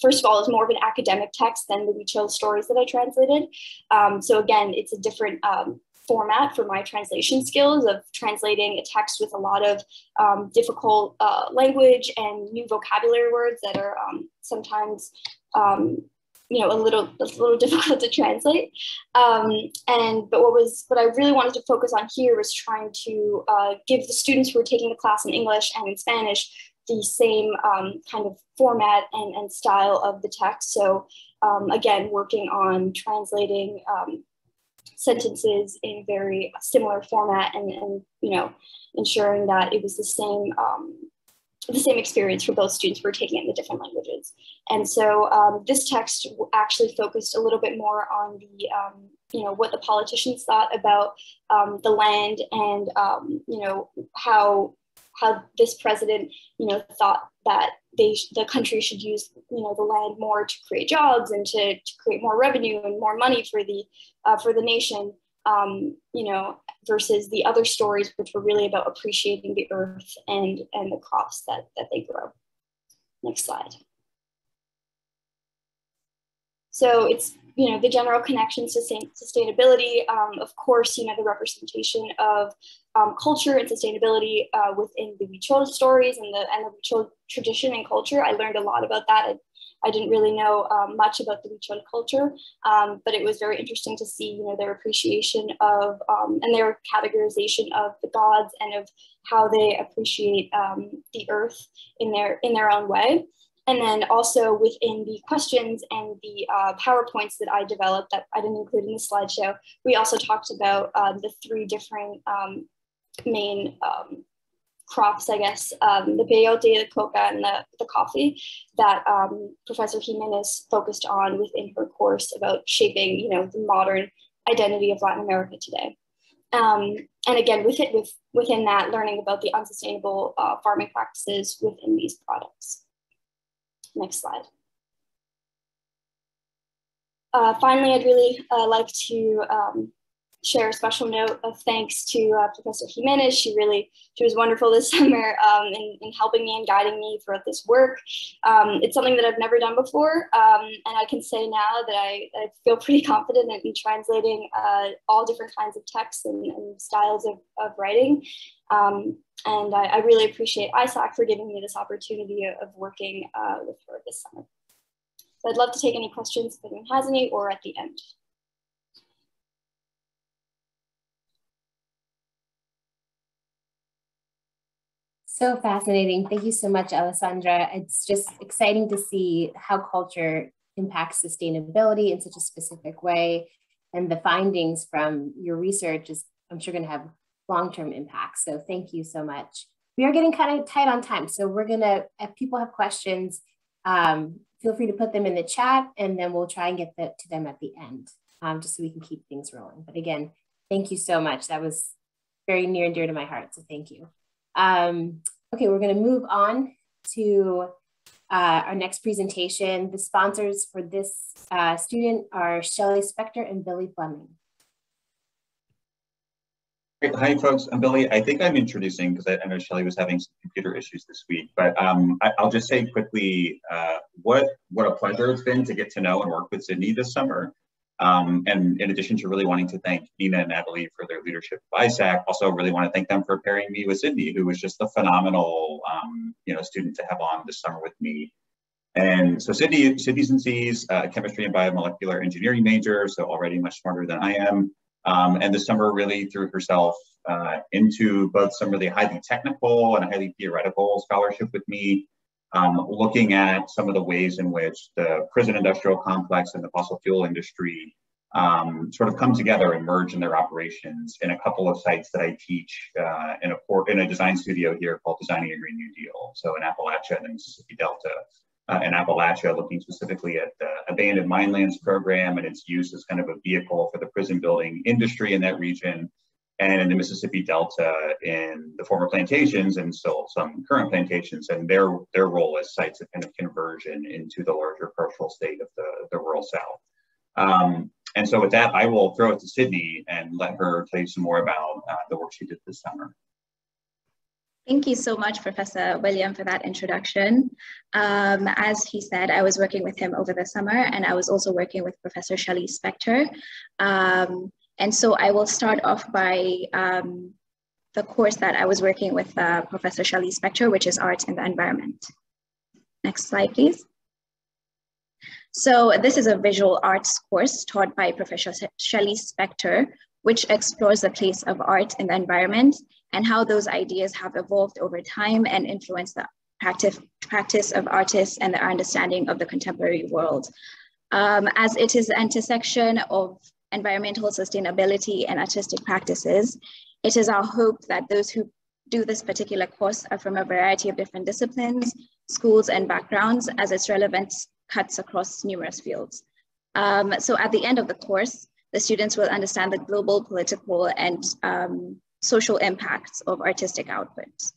Speaker 10: first of all, it's more of an academic text than the Huichol stories that I translated. Um, so again, it's a different um, format for my translation skills of translating a text with a lot of um, difficult uh, language and new vocabulary words that are um, sometimes um, you know a little a little difficult to translate. Um, and but what was what i really wanted to focus on here was trying to uh, give the students who were taking the class in english and in spanish the same um, kind of format and, and style of the text. So um, again working on translating um, sentences in very similar format and, and you know ensuring that it was the same um, the same experience for both students who were taking it in the different languages. And so um, this text actually focused a little bit more on the, um, you know, what the politicians thought about um, the land and, um, you know, how how this president, you know, thought that they the country should use, you know, the land more to create jobs and to, to create more revenue and more money for the uh, for the nation um, you know, versus the other stories, which were really about appreciating the earth and, and the crops that, that they grow. Next slide. So it's, you know, the general connections to sustainability, um, of course, you know, the representation of um, culture and sustainability uh, within the Huichol stories and the, and the Huichol tradition and culture. I learned a lot about that. I didn't really know um, much about the Huichol culture, um, but it was very interesting to see, you know, their appreciation of um, and their categorization of the gods and of how they appreciate um, the earth in their in their own way. And then also within the questions and the uh, PowerPoints that I developed that I didn't include in the slideshow, we also talked about uh, the three different um, main um, crops, I guess, um, the peyote, the coca, and the, the coffee that um, Professor Jimenez focused on within her course about shaping, you know, the modern identity of Latin America today. Um, and again, with it, with, within that, learning about the unsustainable uh, farming practices within these products. Next slide. Uh, finally, I'd really uh, like to um, share a special note of thanks to uh, Professor Jimenez. She really, she was wonderful this summer um, in, in, helping me and guiding me throughout this work. Um, it's something that I've never done before. Um, and I can say now that I, I feel pretty confident in, in translating uh, all different kinds of texts and, and styles of, of writing. Um, and I, I, really appreciate ISAC for giving me this opportunity of, working uh, with her this summer. So I'd love to take any questions if anyone has any or at the end.
Speaker 1: So fascinating. Thank you so much, Alessandra. It's just exciting to see how culture impacts sustainability in such a specific way. And the findings from your research is, I'm sure, going to have long-term impacts. So thank you so much. We are getting kind of tight on time. So we're going to, if people have questions, um, feel free to put them in the chat and then we'll try and get the, to them at the end, um, just so we can keep things rolling. But again, thank you so much. That was very near and dear to my heart. So thank you. Um, okay, we're going to move on to uh, our next presentation. The sponsors for this uh, student are Shelly Spector and Billy Fleming.
Speaker 11: Hi, folks. I'm Billy. I think I'm introducing because I, I, know Shelly was having some computer issues this week, but um, I, will just say quickly uh, what what a pleasure it's been to get to know and work with Sydney this summer. Um, and in addition to really wanting to thank Nina and Natalie for their leadership of ISAC, also really want to thank them for pairing me with Sydney, who was just a phenomenal, um, you know, student to have on this summer with me. And so Sydney, Sydney's and C's uh, chemistry and biomolecular engineering major, so already much smarter than I am. Um, and this summer really threw herself uh, into both some really highly technical and highly theoretical scholarship with me, um, looking at some of the ways in which the prison industrial complex and the fossil fuel industry um, sort of come together and merge in their operations in a couple of sites that I teach uh, in, a in a design studio here called Designing a Green New Deal. So in Appalachia and the Mississippi Delta. Uh, in Appalachia, looking specifically at the abandoned mine lands program and its use as kind of a vehicle for the prison building industry in that region and in the Mississippi Delta in the former plantations and still some current plantations and their their role as sites of kind of conversion into the larger carceral state of the, the rural South. Um, and so with that, I will throw it to Sydney and let her tell you some more about uh, the work she did this summer.
Speaker 12: Thank you so much, Professor William, for that introduction. Um, as he said, I was working with him over the summer, and I was also working with Professor Shelley Spector. Um, and so I will start off by um, the course that I was working with uh, Professor Shelley Spector, which is Art in the Environment. Next slide, please. So this is a visual arts course taught by Professor Shelley Spector, which explores the place of art in the environment and how those ideas have evolved over time and influenced the practice, practice of artists and their understanding of the contemporary world. Um, as it is the intersection of environmental sustainability and artistic practices, it is our hope that those who do this particular course are from a variety of different disciplines, schools, and backgrounds as its relevance cuts across numerous fields. Um, so at the end of the course, the students will understand the global, political, and um, social impacts of artistic outputs.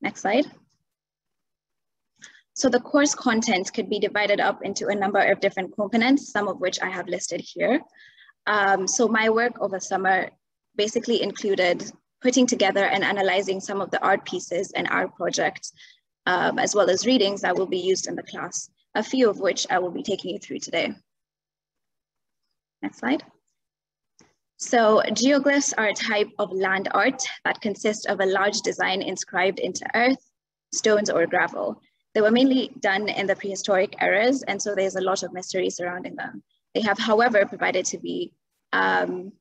Speaker 12: Next slide. So the course content could be divided up into a number of different components, some of which I have listed here. Um, so my work over summer basically included putting together and analyzing some of the art pieces and art projects, um, as well as readings that will be used in the class, a few of which I will be taking you through today. Next slide. So geoglyphs are a type of land art that consists of a large design inscribed into earth, stones, or gravel. They were mainly done in the prehistoric eras, and so there's a lot of mystery surrounding them. They have, however, provided to be um,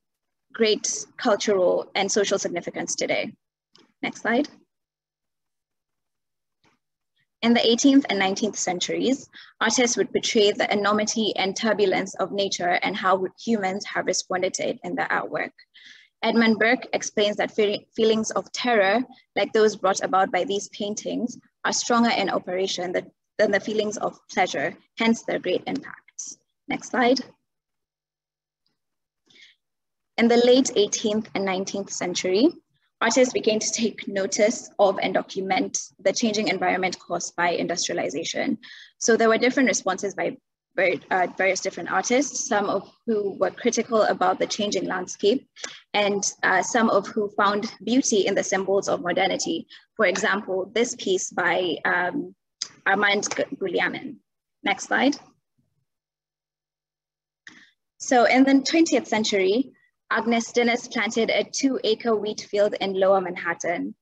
Speaker 12: great cultural and social significance today. Next slide. In the 18th and 19th centuries, artists would portray the enormity and turbulence of nature and how humans have responded to it in their artwork. Edmund Burke explains that feelings of terror, like those brought about by these paintings, are stronger in operation than the feelings of pleasure, hence their great impact. Next slide. In the late 18th and 19th century, artists began to take notice of and document the changing environment caused by industrialization. So there were different responses by uh, various different artists, some of who were critical about the changing landscape, and uh, some of who found beauty in the symbols of modernity. For example, this piece by um, Armand Guillaumin. Next slide. So in the 20th century, Agnes Denes planted a two acre wheat field in lower Manhattan.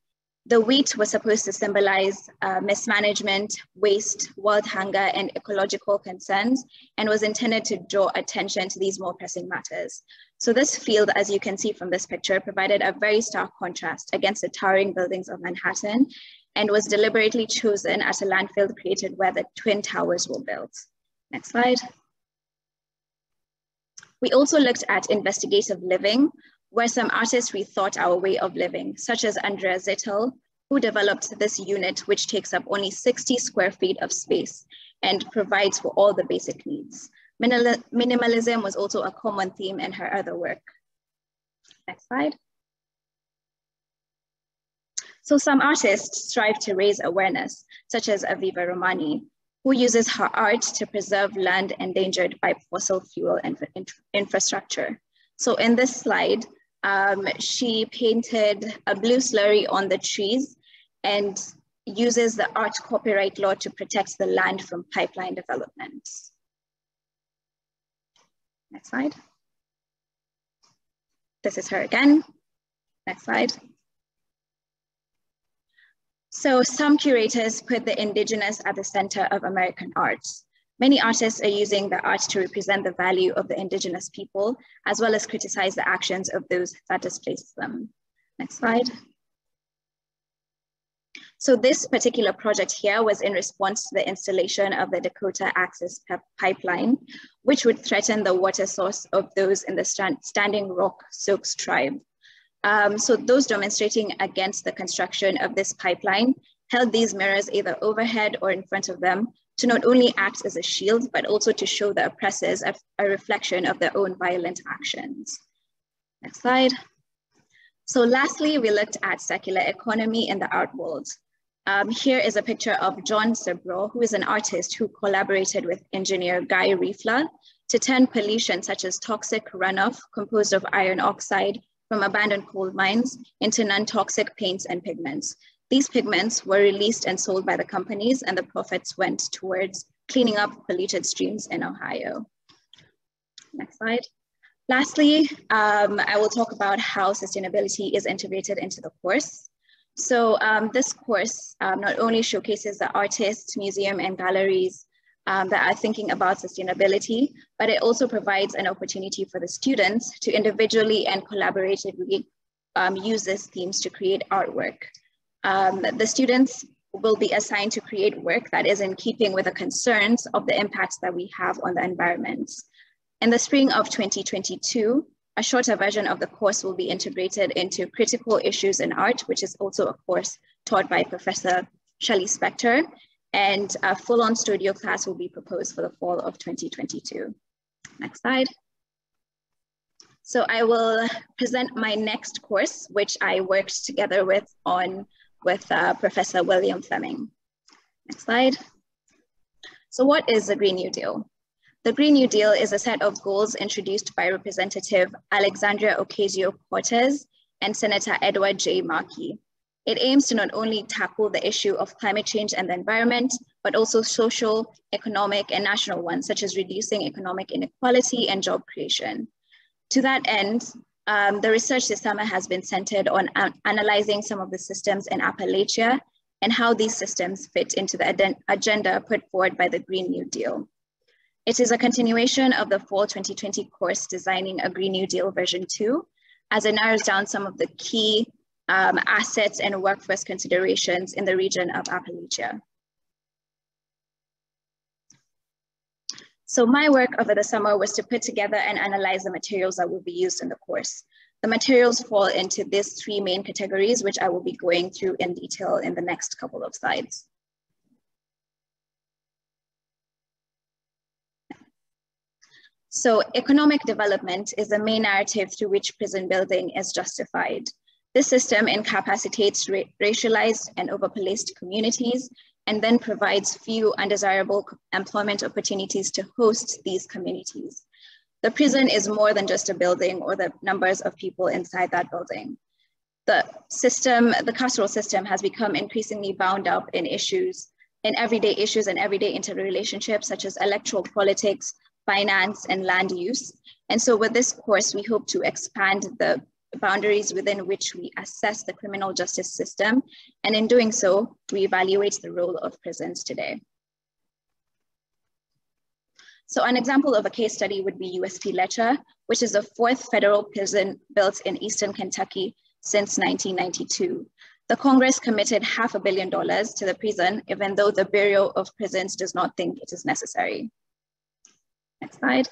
Speaker 12: The wheat was supposed to symbolize uh, mismanagement, waste, world hunger, and ecological concerns, and was intended to draw attention to these more pressing matters. So this field, as you can see from this picture, provided a very stark contrast against the towering buildings of Manhattan and was deliberately chosen as a landfill created where the Twin Towers were built. Next slide. We also looked at investigative living, where some artists rethought our way of living, such as Andrea Zittel, who developed this unit, which takes up only 60 square feet of space and provides for all the basic needs. Minimalism was also a common theme in her other work. Next slide. So some artists strive to raise awareness, such as Aviva Rahmani, who uses her art to preserve land endangered by fossil fuel infra infrastructure. So in this slide, um, she painted a blue slurry on the trees and uses the art copyright law to protect the land from pipeline developments. Next slide. This is her again. Next slide. So some curators put the indigenous at the center of American arts. Many artists are using the art to represent the value of the indigenous people, as well as criticize the actions of those that displace them. Next slide. So this particular project here was in response to the installation of the Dakota Access Pipeline, which would threaten the water source of those in the Standing Rock Sioux tribe. Um, so those demonstrating against the construction of this pipeline held these mirrors either overhead or in front of them to not only act as a shield, but also to show the oppressors a, a reflection of their own violent actions. Next slide. So lastly, we looked at circular economy in the art world. Um, here is a picture of John Sabraw, who is an artist who collaborated with engineer Guy Riefler to turn pollution such as toxic runoff composed of iron oxide, from abandoned coal mines into non-toxic paints and pigments. These pigments were released and sold by the companies and the profits went towards cleaning up polluted streams in Ohio. Next slide. Lastly, um, I will talk about how sustainability is integrated into the course. So um, this course um, not only showcases the artists, museum, and galleries um, that are thinking about sustainability, but it also provides an opportunity for the students to individually and collaboratively um, use these themes to create artwork. Um, the students will be assigned to create work that is in keeping with the concerns of the impacts that we have on the environment. In the spring of 2022, a shorter version of the course will be integrated into critical issues in art, which is also a course taught by Professor Shelley Spector, and a full-on studio class will be proposed for the fall of 2022. Next slide. So I will present my next course, which I worked together with on with uh, Professor William Fleming. Next slide. So what is the Green New Deal? The Green New Deal is a set of goals introduced by Representative Alexandria Ocasio-Cortez and Senator Edward J. Markey. It aims to not only tackle the issue of climate change and the environment, but also social, economic, and national ones, such as reducing economic inequality and job creation. To that end, um, the research this summer has been centered on analyzing some of the systems in Appalachia and how these systems fit into the agenda put forward by the Green New Deal. It is a continuation of the fall 2020 course, Designing a Green New Deal version 2, as it narrows down some of the key um, assets and workforce considerations in the region of Appalachia. So my work over the summer was to put together and analyze the materials that will be used in the course. The materials fall into these three main categories, which I will be going through in detail in the next couple of slides. So economic development is the main narrative through which prison building is justified. This system incapacitates ra racialized and overpoliced communities and then provides few undesirable employment opportunities to host these communities. The prison is more than just a building or the numbers of people inside that building. The system, the carceral system has become increasingly bound up in issues, in everyday issues and everyday interrelationships such as electoral politics, finance, and land use. And so with this course, we hope to expand the boundaries within which we assess the criminal justice system. And in doing so, we evaluate the role of prisons today. So an example of a case study would be USP Letcher, which is the fourth federal prison built in Eastern Kentucky since 1992. The Congress committed half a billion dollars to the prison, even though the Bureau of Prisons does not think it is necessary. Next slide.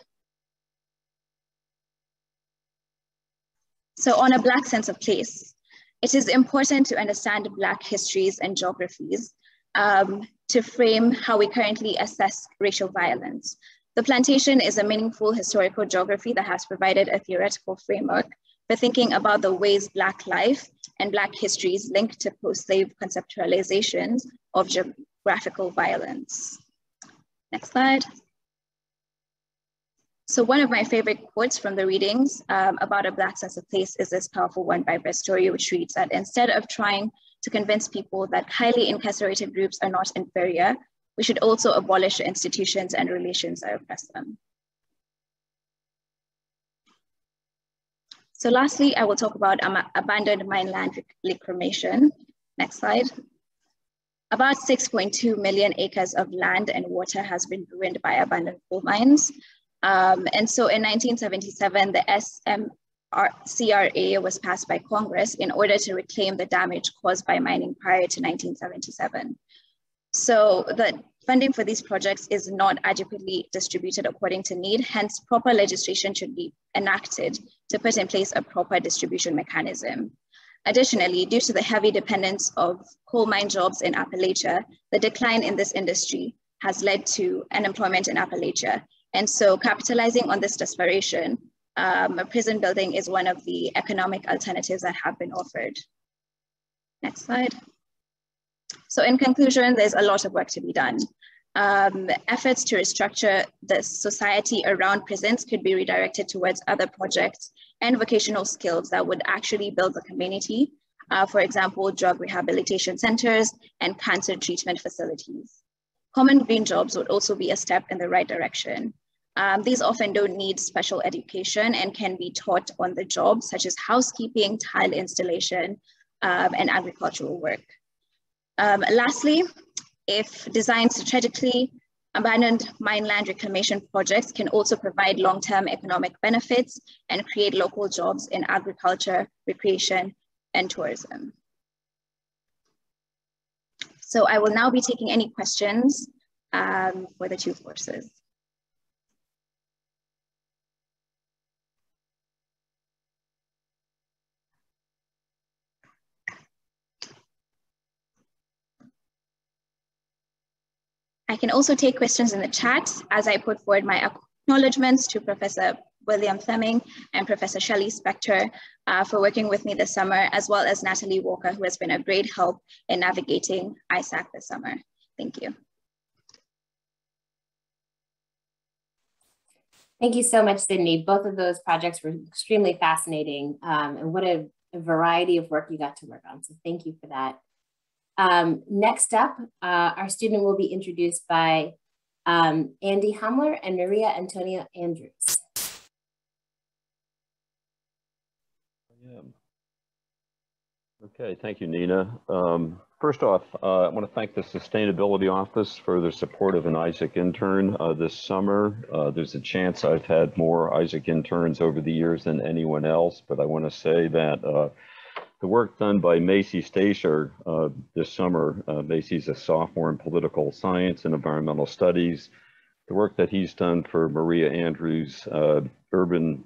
Speaker 12: So on a Black sense of place, it is important to understand Black histories and geographies um, to frame how we currently assess racial violence. The plantation is a meaningful historical geography that has provided a theoretical framework for thinking about the ways Black life and Black histories link to post-slave conceptualizations of geographical violence. Next slide. So one of my favorite quotes from the readings um, about a Black sense of place is this powerful one by Brett Story, which reads that instead of trying to convince people that highly incarcerated groups are not inferior, we should also abolish institutions and relations that oppress them. So lastly, I will talk about abandoned mine land reclamation. Next slide. About 6.2 million acres of land and water has been ruined by abandoned coal mines. Um, and so in 1977, the SMCRA was passed by Congress in order to reclaim the damage caused by mining prior to 1977. So the funding for these projects is not adequately distributed according to need, hence proper legislation should be enacted to put in place a proper distribution mechanism. Additionally, due to the heavy dependence of coal mine jobs in Appalachia, the decline in this industry has led to unemployment in Appalachia, and so capitalizing on this desperation, um, prison building is one of the economic alternatives that have been offered. Next slide. So in conclusion, there's a lot of work to be done. Um, efforts to restructure the society around prisons could be redirected towards other projects and vocational skills that would actually build the community. Uh, for example, drug rehabilitation centers and cancer treatment facilities. Common green jobs would also be a step in the right direction. Um, these often don't need special education and can be taught on the job, such as housekeeping, tile installation, um, and agricultural work. Um, lastly, if designed strategically, abandoned mine land reclamation projects can also provide long-term economic benefits and create local jobs in agriculture, recreation, and tourism. So I will now be taking any questions um, for the two courses. I can also take questions in the chat as I put forward my acknowledgements to Professor William Fleming and Professor Shelley Spector uh, for working with me this summer, as well as Natalie Walker, who has been a great help in navigating ISAC this summer. Thank you.
Speaker 1: Thank you so much, Sydney. Both of those projects were extremely fascinating um, and what a, a, variety of work you got to work on. So thank you for that. Um, next up, uh, our student will be introduced by um, Andy Huemmler and Maria Antonia Andrews.
Speaker 13: Okay, thank you, Nina. Um, first off, uh, I want to thank the Sustainability Office for their support of an ISAC intern uh, this summer. Uh, there's a chance I've had more ISAC interns over the years than anyone else, but I want to say that uh, the work done by Macy Stacer uh, this summer, uh, Macy's a sophomore in political science and environmental studies. The work that he's done for Maria Andrews' uh, urban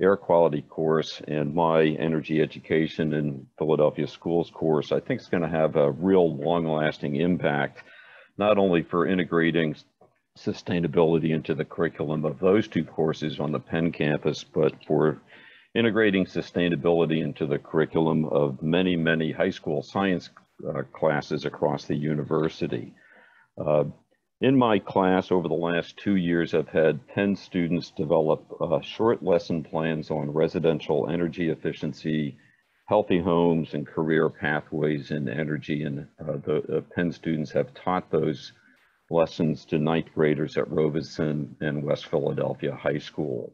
Speaker 13: air quality course and my energy education in Philadelphia schools course, I think is going to have a real long lasting impact, not only for integrating sustainability into the curriculum of those two courses on the Penn campus, but for integrating sustainability into the curriculum of many, many high school science uh, classes across the university. Uh, in my class over the last two years, I've had Penn students develop uh, short lesson plans on residential energy efficiency, healthy homes, and career pathways in energy. And uh, the uh, Penn students have taught those lessons to ninth graders at Robeson and West Philadelphia High School.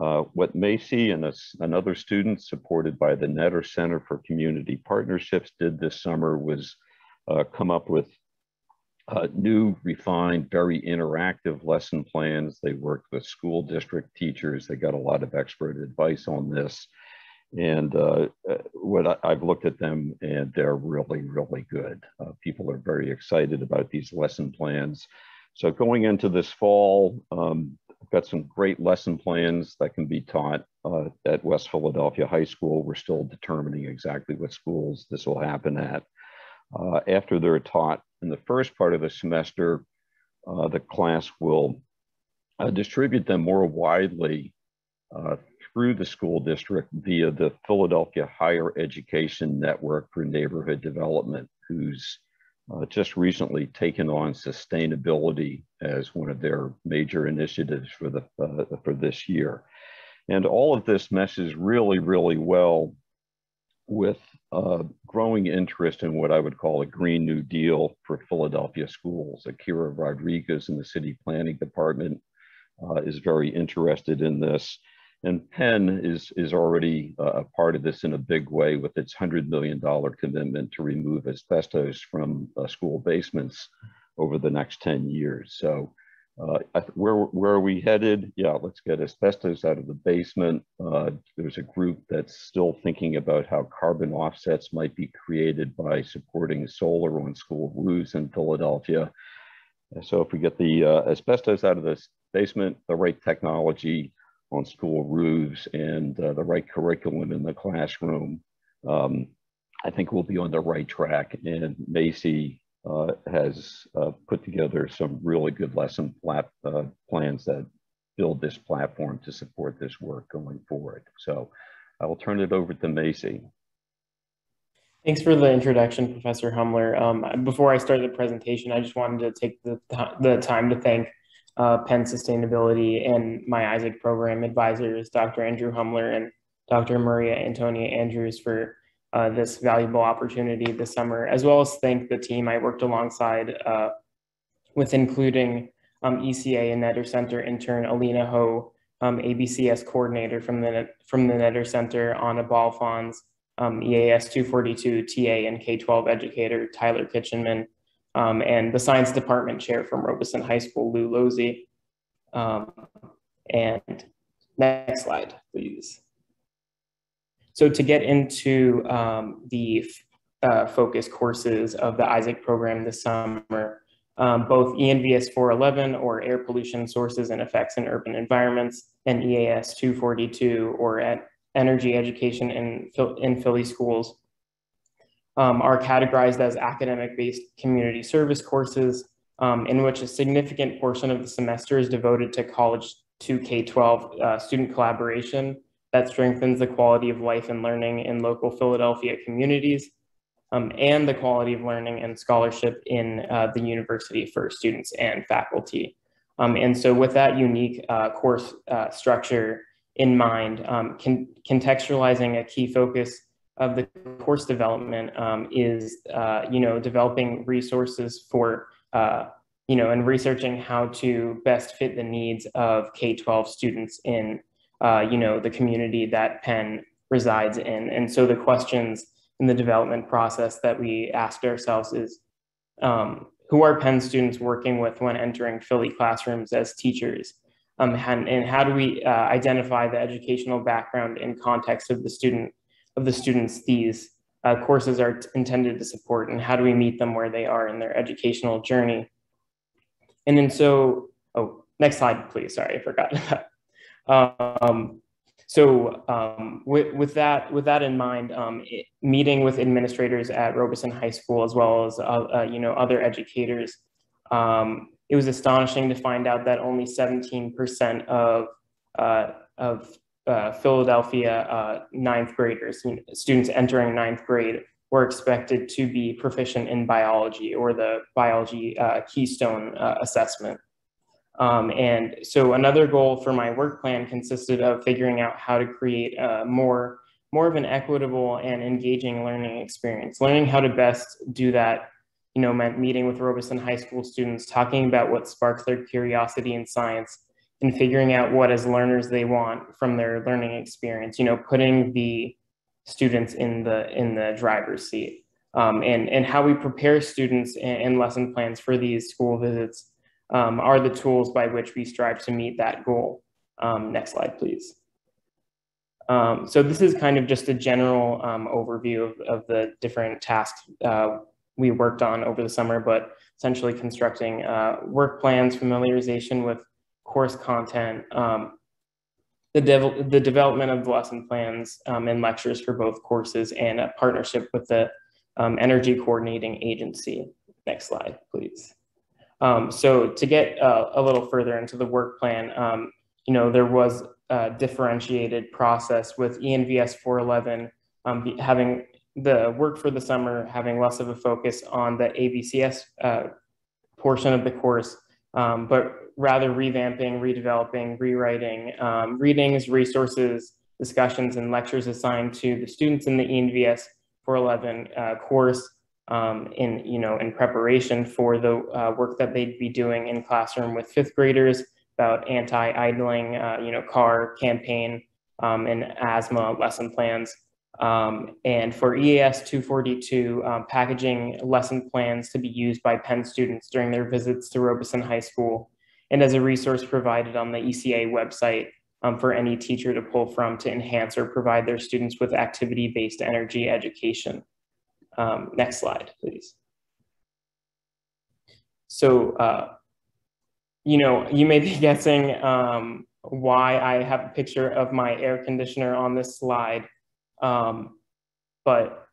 Speaker 13: Uh, what Macy and a, another student supported by the Netter Center for Community Partnerships did this summer was uh, come up with uh, new, refined, very interactive lesson plans. They worked with school district teachers. They got a lot of expert advice on this. And uh, uh what I, have looked at them and they're really, really good. People are very excited about these lesson plans. So going into this fall, um, I've got some great lesson plans that can be taught uh, at West Philadelphia High School. We're still determining exactly what schools this will happen at. Uh, after they're taught in the first part of the semester, uh, the class will uh, distribute them more widely uh, through the school district via the Philadelphia Higher Education Network for Neighborhood Development, who's uh, just recently taken on sustainability as one of their major initiatives for, the, uh, for this year. And all of this meshes really, really well with uh, growing interest in what I would call a Green New Deal for Philadelphia schools. Akira Rodriguez in the City Planning Department uh, is very interested in this. And Penn is, is already uh, a part of this in a big way with its $100 million commitment to remove asbestos from uh, school basements over the next 10 years. So uh, where, where are we headed? Yeah, let's get asbestos out of the basement. Uh, there's a group that's still thinking about how carbon offsets might be created by supporting solar on school roofs in Philadelphia. So if we get the uh, asbestos out of the basement, the right technology on school roofs and uh, the right curriculum in the classroom, um, I think we'll be on the right track. And Macy uh, has uh, put together some really good lesson plat, uh, plans that build this platform to support this work going forward. So I will turn it over to Macy.
Speaker 14: Thanks for the introduction, Professor Huemmler. Um, before I start the presentation, I just wanted to take the, the time to thank uh, Penn Sustainability and my ISAC program advisors, Dr. Andrew Huemmler and Dr. Maria Antonia Andrews for uh, this valuable opportunity this summer, as well as thank the team I worked alongside uh, with including um, ECA and Netter Center intern Alina Ho, um, ABCS coordinator from the, from the Netter Center, Anna Balfons, um, EAS 242 TA and K-12 educator Tyler Kitchenman, um, and the science department chair from Robeson High School, Lou Losey. Um, and next slide, please. So to get into um, the uh, focus courses of the ISAC program this summer, um, both ENVS 411 or air pollution sources and effects in urban environments and EAS 242 or at energy education in, in Philly schools um, are categorized as academic-based community service courses um, in which a significant portion of the semester is devoted to college to K-12 uh, student collaboration that strengthens the quality of life and learning in local Philadelphia communities um, and the quality of learning and scholarship in uh, the university for students and faculty. Um, and so with that unique uh, course uh, structure in mind, um, con contextualizing a key focus of the course development um, is, uh, you know, developing resources for, uh, you know, and researching how to best fit the needs of K-12 students in uh, you know, the community that Penn resides in. And so the questions in the development process that we asked ourselves is, um, who are Penn students working with when entering Philly classrooms as teachers? Um, and, and, how do we uh, identify the educational background and context of the student of the students these uh, courses are intended to support and how do we meet them where they are in their educational journey? And then so, oh, next slide, please. Sorry, I forgot. Um, so um, with, with, that with that in mind, um, it, meeting with administrators at Robeson High School as well as uh, uh, you know other educators, um, it was astonishing to find out that only 17% of uh, of uh, Philadelphia uh, ninth graders, students entering ninth grade, were expected to be proficient in biology or the biology uh, keystone uh, assessment. Um, and so another goal for my work plan consisted of figuring out how to create a more, more of an equitable and engaging learning experience, learning how to best do that, you know, meant meeting with Robeson High School students, talking about what sparks their curiosity in science, and figuring out what as learners they want from their learning experience, you know, putting the students in the in the driver's seat. Um, and, and how we prepare students and, lesson plans for these school visits um, are the tools by which we strive to meet that goal. Um, next slide, please. Um, so this is kind of just a general um, overview of, of the different tasks uh, we worked on over the summer, but essentially constructing uh, work plans, familiarization with course content, um, the, de the development of lesson plans um, and lectures for both courses and a partnership with the um, energy coordinating agency. Next slide, please. Um, so to get uh, a little further into the work plan, um, you know, there was a differentiated process with ENVS 411 um, having the work for the summer having less of a focus on the ABCS uh, portion of the course, um, but rather revamping, redeveloping, rewriting um, readings, resources, discussions, and lectures assigned to the students in the ENVS 411 uh, course um, in, you know, in preparation for the uh, work that they'd be doing in classroom with fifth graders about anti-idling, uh, you know, car campaign um, and asthma lesson plans. Um, and for EAS 242, um, packaging lesson plans to be used by Penn students during their visits to Robeson High School and as a resource provided on the ECA website um, for any teacher to pull from to enhance or provide their students with activity-based energy education. Um, next slide, please. So, uh, you know, you may be guessing um, why I have a picture of my air conditioner on this slide, um, but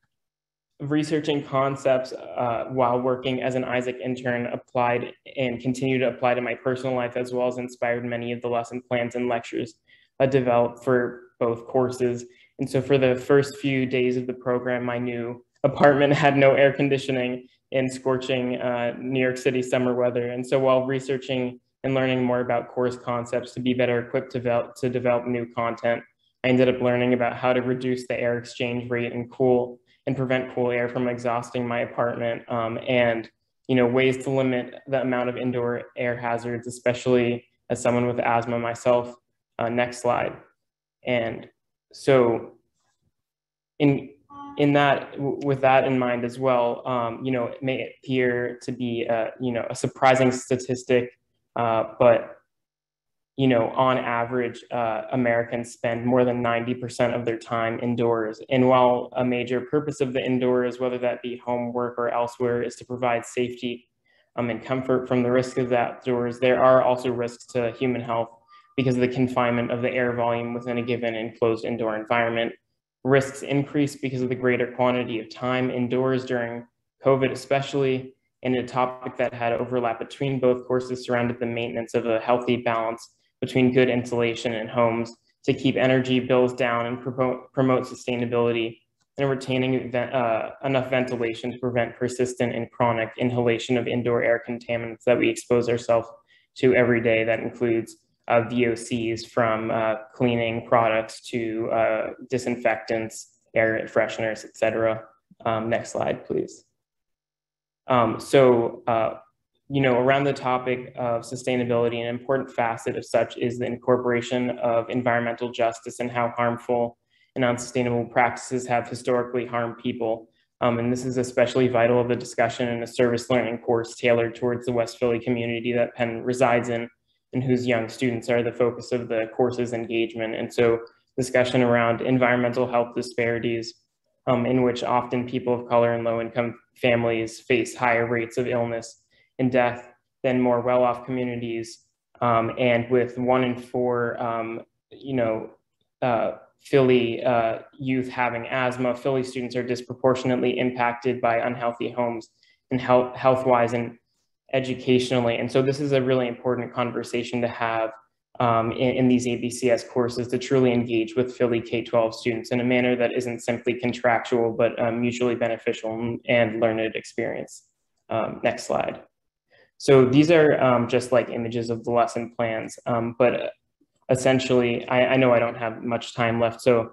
Speaker 14: researching concepts uh, while working as an ISAC intern applied and continue to apply to my personal life as well as inspired many of the lesson plans and lectures I developed for both courses. And so for the first few days of the program, my new apartment had no air conditioning in scorching uh, New York City summer weather. And so while researching and learning more about course concepts to be better equipped to develop, to develop new content, I ended up learning about how to reduce the air exchange rate and cool and prevent cool air from exhausting my apartment um, and you know ways to limit the amount of indoor air hazards especially as someone with asthma myself uh, next slide. And so in in that with that in mind as well um, you know it may appear to be a, you know a surprising statistic uh, but you know, on average, uh, Americans spend more than 90% of their time indoors. And while a major purpose of the indoors, whether that be homework or elsewhere, is to provide safety um, and comfort from the risk of that outdoors, there are also risks to human health because of the confinement of the air volume within a given enclosed indoor environment. Risks increase because of the greater quantity of time indoors during COVID, especially, and a topic that had overlap between both courses surrounded the maintenance of a healthy balance between good insulation in homes to keep energy bills down and promote, promote sustainability and retaining uh, enough ventilation to prevent persistent and chronic inhalation of indoor air contaminants that we expose ourselves to every day. That includes uh, VOCs from uh, cleaning products to uh, disinfectants, air fresheners, etc. Um, next slide, please. Um, so uh, you know, around the topic of sustainability, an important facet of such is the incorporation of environmental justice and how harmful and unsustainable practices have historically harmed people. Um, and this is especially vital of the discussion in a service learning course tailored towards the West Philly community that Penn resides in and whose young students are the focus of the course's engagement. And so discussion around environmental health disparities um, in which often people of color and low income families face higher rates of illness in death than more well-off communities. Um, and with one in four, um, you know, uh, Philly uh, youth having asthma, Philly students are disproportionately impacted by unhealthy homes and health, health-wise and educationally. And so this is a really important conversation to have um, in, in, these ABCS courses to truly engage with Philly K-12 students in a manner that isn't simply contractual, but um, mutually beneficial and learned experience. Um, next slide. So these are um, just like images of the lesson plans, um, but essentially, I, I, know I don't have much time left, so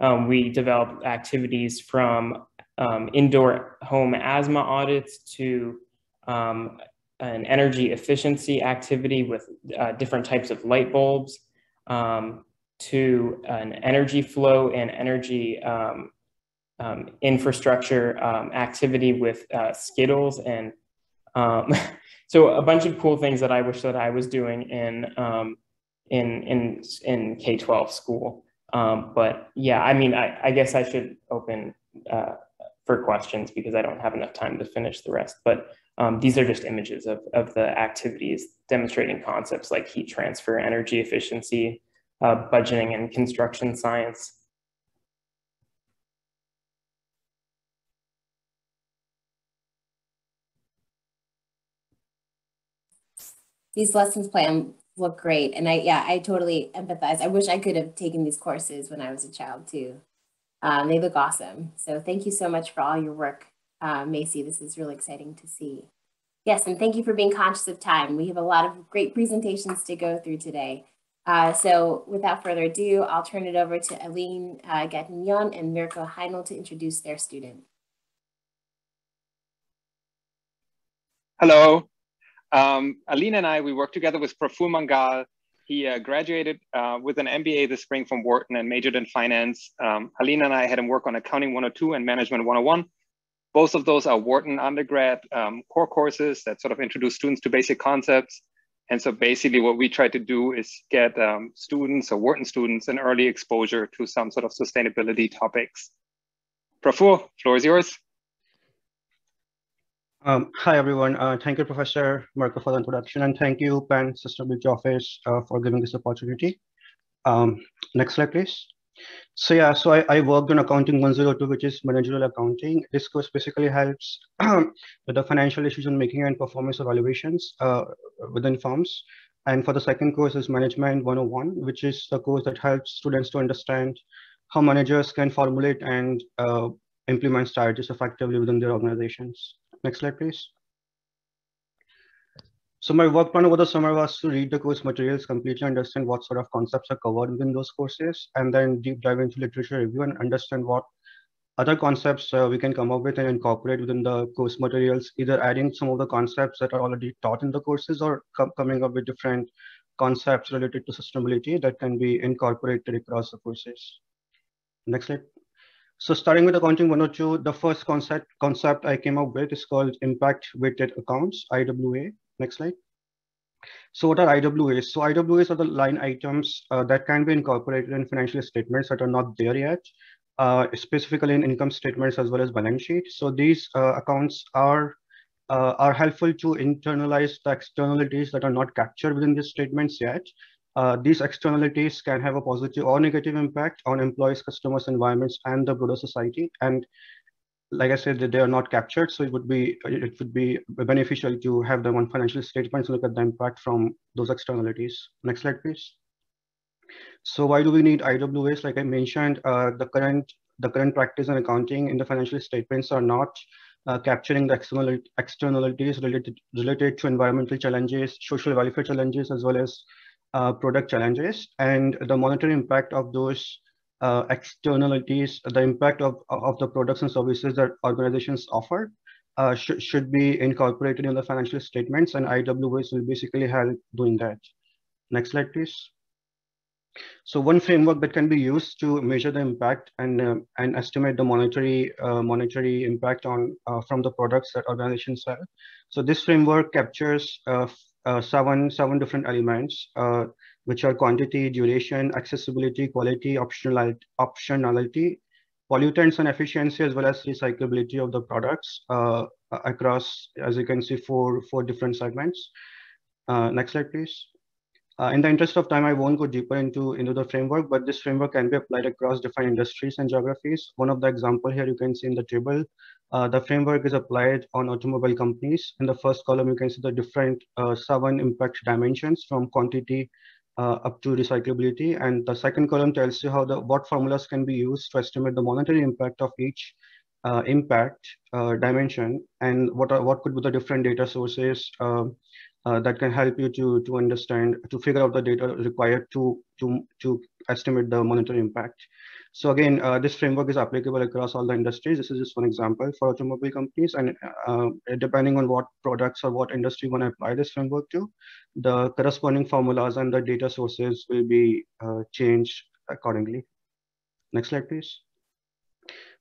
Speaker 14: um, we develop activities from indoor home asthma audits to an energy efficiency activity with uh, different types of light bulbs um, to an energy flow and energy um, um, infrastructure um, activity with uh, Skittles and um, so a bunch of cool things that I wish that I was doing in um, in in in K-12 school. but yeah, I mean, I, I guess I should open uh, for questions because I don't have enough time to finish the rest. But um, these are just images of, of the activities demonstrating concepts like heat transfer, energy efficiency, uh, budgeting, and construction science.
Speaker 1: These lessons plan look great. And I, yeah, I totally empathize. I wish I could have taken these courses when I was a child too. Um, they look awesome. So thank you so much for all your work uh, Macy. This is really exciting to see. Yes, and thank you for being conscious of time. We have a lot of great presentations to go through today. Uh, so without further ado, I'll turn it over to Aline uh, and Mirko Heinle to introduce their student.
Speaker 15: Hello. Um, and I, we work together with Praful Mangal. He uh, graduated uh, with an MBA this spring from Wharton and majored in finance. Um, and I had him work on Accounting 102 and Management 101. Both of those are Wharton undergrad um, core courses that sort of introduce students to basic concepts. And so basically what we try to do is get um, students or Wharton students an early exposure to some sort of sustainability topics. Praful, floor is yours.
Speaker 16: Um, hi, everyone. Uh, thank you, Professor Mirko, for the introduction, and thank you, Penn Sustainability Office, uh, for giving this opportunity. Um, next slide, please. So yeah, so I, I worked on accounting 102, which is managerial accounting. This course basically helps with the financial issues decision making and performance evaluations uh, within firms. And for the second course is management 101, which is the course that helps students to understand how managers can formulate and uh, implement strategies effectively within their organizations. Next slide, please. So my work plan over the summer was to read the course materials, completely understand what sort of concepts are covered within those courses, and then deep dive into literature review and understand what other concepts uh, we can come up with and incorporate within the course materials, either adding some of the concepts that are already taught in the courses or coming up with different concepts related to sustainability that can be incorporated across the courses. Next slide. So starting with accounting 102, the first concept concept I came up with is called impact weighted accounts, IWA. Next slide. So what are IWAs? So IWAs are the line items uh, that can be incorporated in financial statements that are not there yet, uh, specifically in income statements as well as balance sheet. So these uh, accounts are uh, are helpful to internalize the externalities that are not captured within these statements yet. Uh, these externalities can have a positive or negative impact on employees, customers, environments, and the broader society. And like I said, they are not captured, so it would be it would be beneficial to have them on financial statements look at the impact from those externalities. Next slide, please. So why do we need IWAs? Like I mentioned, uh, the current the current practice in accounting in the financial statements are not uh, capturing the external externalities related related to environmental challenges, social welfare challenges, as well as uh, product challenges, and the monetary impact of those uh, externalities, the impact of, of the products and services that organizations offer uh, sh should be incorporated in the financial statements and IWAs will basically help doing that. Next slide, please. So one framework that can be used to measure the impact and uh, and estimate the monetary uh, monetary impact on uh, from the products that organizations sell. So this framework captures uh, seven seven different elements which are quantity, duration, accessibility, quality, optionality, optionality pollutants and efficiency, as well as recyclability of the products uh, across, as you can see, four, four different segments. Uh, next slide, please. Uh, in the interest of time, I won't go deeper into, into the framework, but this framework can be applied across different industries and geographies. One of the example here you can see in the table, uh, the framework is applied on automobile companies. In the first column, you can see the different uh, seven impact dimensions from quantity uh, up to recyclability. And the second column tells you how the what formulas can be used to estimate the monetary impact of each uh, impact uh, dimension and what are what could be the different data sources uh, that can help you to to understand to figure out the data required to to to estimate the monetary impact. So again, uh, this framework is applicable across all the industries. This is just one example for automobile companies. And uh, depending on what products or what industry you want to apply this framework to, the corresponding formulas and the data sources will be uh, changed accordingly. Next slide, please.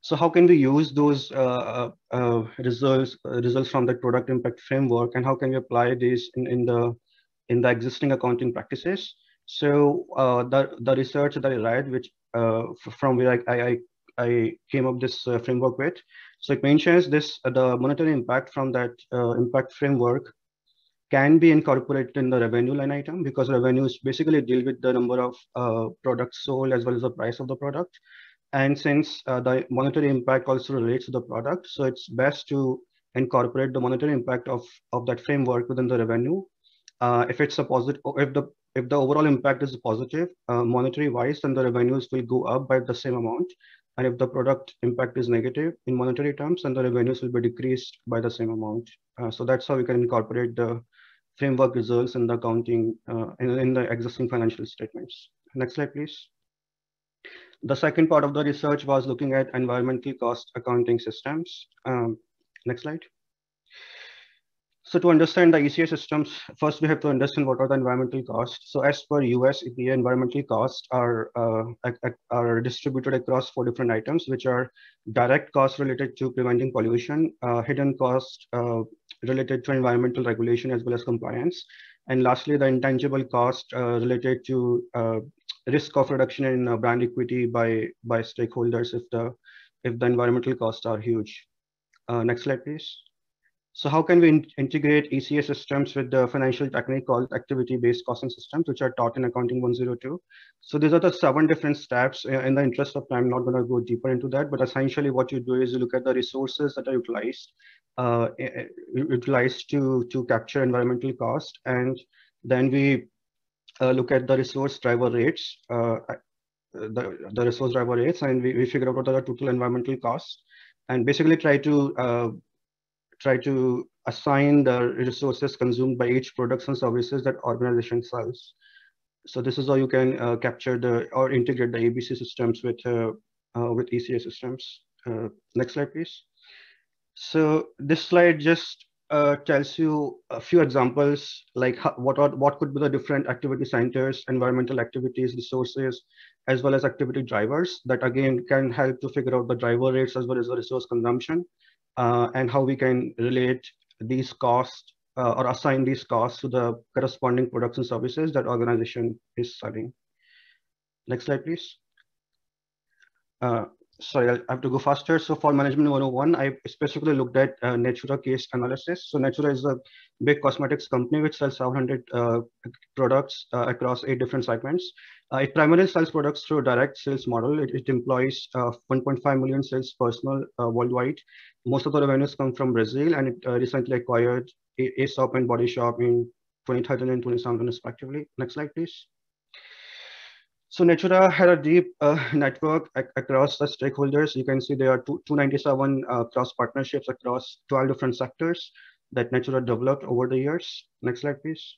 Speaker 16: So how can we use those uh, uh, results uh, results from the product impact framework, and how can we apply these in, in the in the existing accounting practices? So the the research that I read, which uh, from where I, I, I came up this uh, framework with. So it mentions this, uh, the monetary impact from that impact framework can be incorporated in the revenue line item because revenues basically deal with the number of uh, products sold as well as the price of the product. And since uh, the monetary impact also relates to the product, so it's best to incorporate the monetary impact of, of that framework within the revenue. Uh, if it's a positive, if the if the overall impact is positive, uh, monetary wise, then the revenues will go up by the same amount. And if the product impact is negative in monetary terms, then the revenues will be decreased by the same amount. Uh, so that's how we can incorporate the framework results in the accounting, uh, in, in the existing financial statements. Next slide, please. The second part of the research was looking at environmental cost accounting systems. Um, next slide. So to understand the ECA systems, first we have to understand what are the environmental costs. So as per US EPA, environmental costs are, uh, are distributed across four different items, which are direct costs related to preventing pollution, uh, hidden costs uh, related to environmental regulation as well as compliance, and lastly, the intangible cost uh, related to uh, risk of reduction in uh, brand equity by, by stakeholders if the, if the environmental costs are huge. next slide, please. So how can we in integrate ECA systems with the financial technique called activity-based costing systems, which are taught in Accounting 102? So these are the seven different steps. In the interest of time, I'm not going to go deeper into that, but essentially what you do is you look at the resources that are utilized, uh, utilized to, to capture environmental cost, and then we uh, look at the resource driver rates, uh, the, the resource driver rates, and we, we figure out what are the total environmental costs, and basically try to uh, try to assign the resources consumed by each products and services that organization sells. So this is how you can uh, capture the or integrate the ABC systems with uh, uh, with ECA systems. Next slide, please. So this slide just uh, tells you a few examples like how, what are what could be the different activity centers, environmental activities, resources, as well as activity drivers that again can help to figure out the driver rates as well as the resource consumption uh, and how we can relate these costs uh, or assign these costs to the corresponding products and services that organization is selling. Next slide, please. Sorry, I have to go faster. So for Management 101, I specifically looked at uh, Natura case analysis. So Natura is a big cosmetics company which sells 700 uh, products uh, across eight different segments. Uh, it primarily sells products through direct sales model. It, it employs uh, 1.5 million sales personnel uh, worldwide. Most of the revenues come from Brazil, and it recently acquired Aesop and Body Shop in 2013 and 2017 respectively. Next slide, please. So Natura had a deep uh, network ac across the stakeholders. You can see there are two, 297 uh, cross partnerships across 12 different sectors that Natura developed over the years. Next slide, please.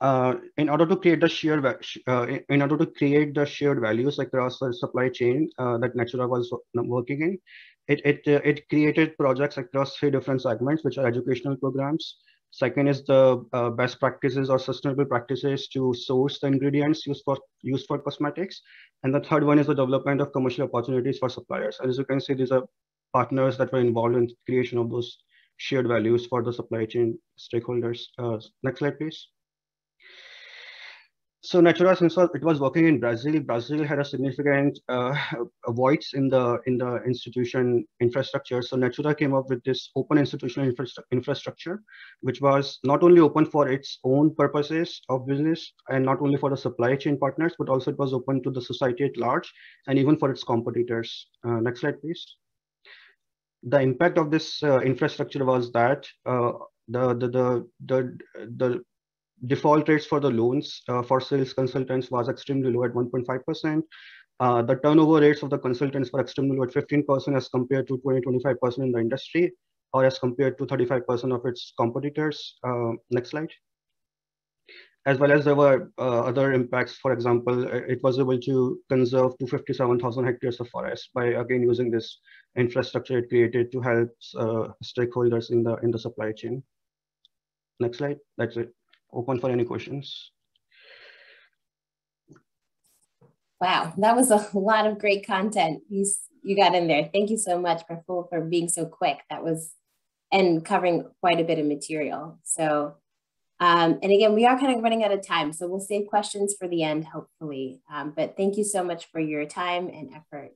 Speaker 16: Uh, in order to create the shared uh, in order to create the shared values across the supply chain uh, that Natura was working in, it it uh, it created projects across three different segments, which are educational programs. Second is the uh, best practices or sustainable practices to source the ingredients used for used for cosmetics, and the third one is the development of commercial opportunities for suppliers. And As you can see, these are partners that were involved in creation of those shared values for the supply chain stakeholders. Uh, next slide, please. So Natura, since it was working in Brazil, Brazil had a significant uh, voids in the in the institution infrastructure. So Natura came up with this open institutional infra infrastructure, which was not only open for its own purposes of business and not only for the supply chain partners, but also it was open to the society at large and even for its competitors. Uh, next slide, please. The impact of this uh, infrastructure was that uh, the, the the the the default rates for the loans uh, for sales consultants was extremely low at 1.5%. Uh, the turnover rates of the consultants were extremely low at 15% as compared to 20-25% in the industry, or as compared to 35% of its competitors. Uh, next slide. As well as there were uh, other impacts. For example, it was able to conserve to 57,000 hectares of forest by again using this infrastructure it created to help uh, stakeholders in the in the supply chain. Next slide. That's it. Open for any questions.
Speaker 1: Wow, that was a lot of great content you, you got in there. Thank you so much for, for being so quick. That was, and covering quite a bit of material. So, um, and again, we are kind of running out of time, so we'll save questions for the end, hopefully. Um, but thank you so much for your time and effort.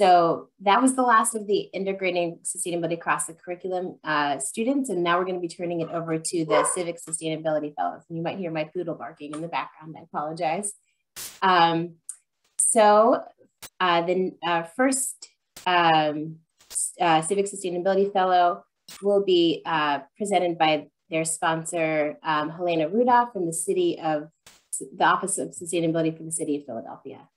Speaker 1: So that was the last of the integrating sustainability across the curriculum uh, students. And now we're gonna be turning it over to the civic sustainability fellows. And you might hear my poodle barking in the background, I apologize. Um, so uh, the uh, first um, uh, civic sustainability fellow will be uh, presented by their sponsor, um, Helena Rudolph from the city of, the Office of Sustainability for the City of Philadelphia.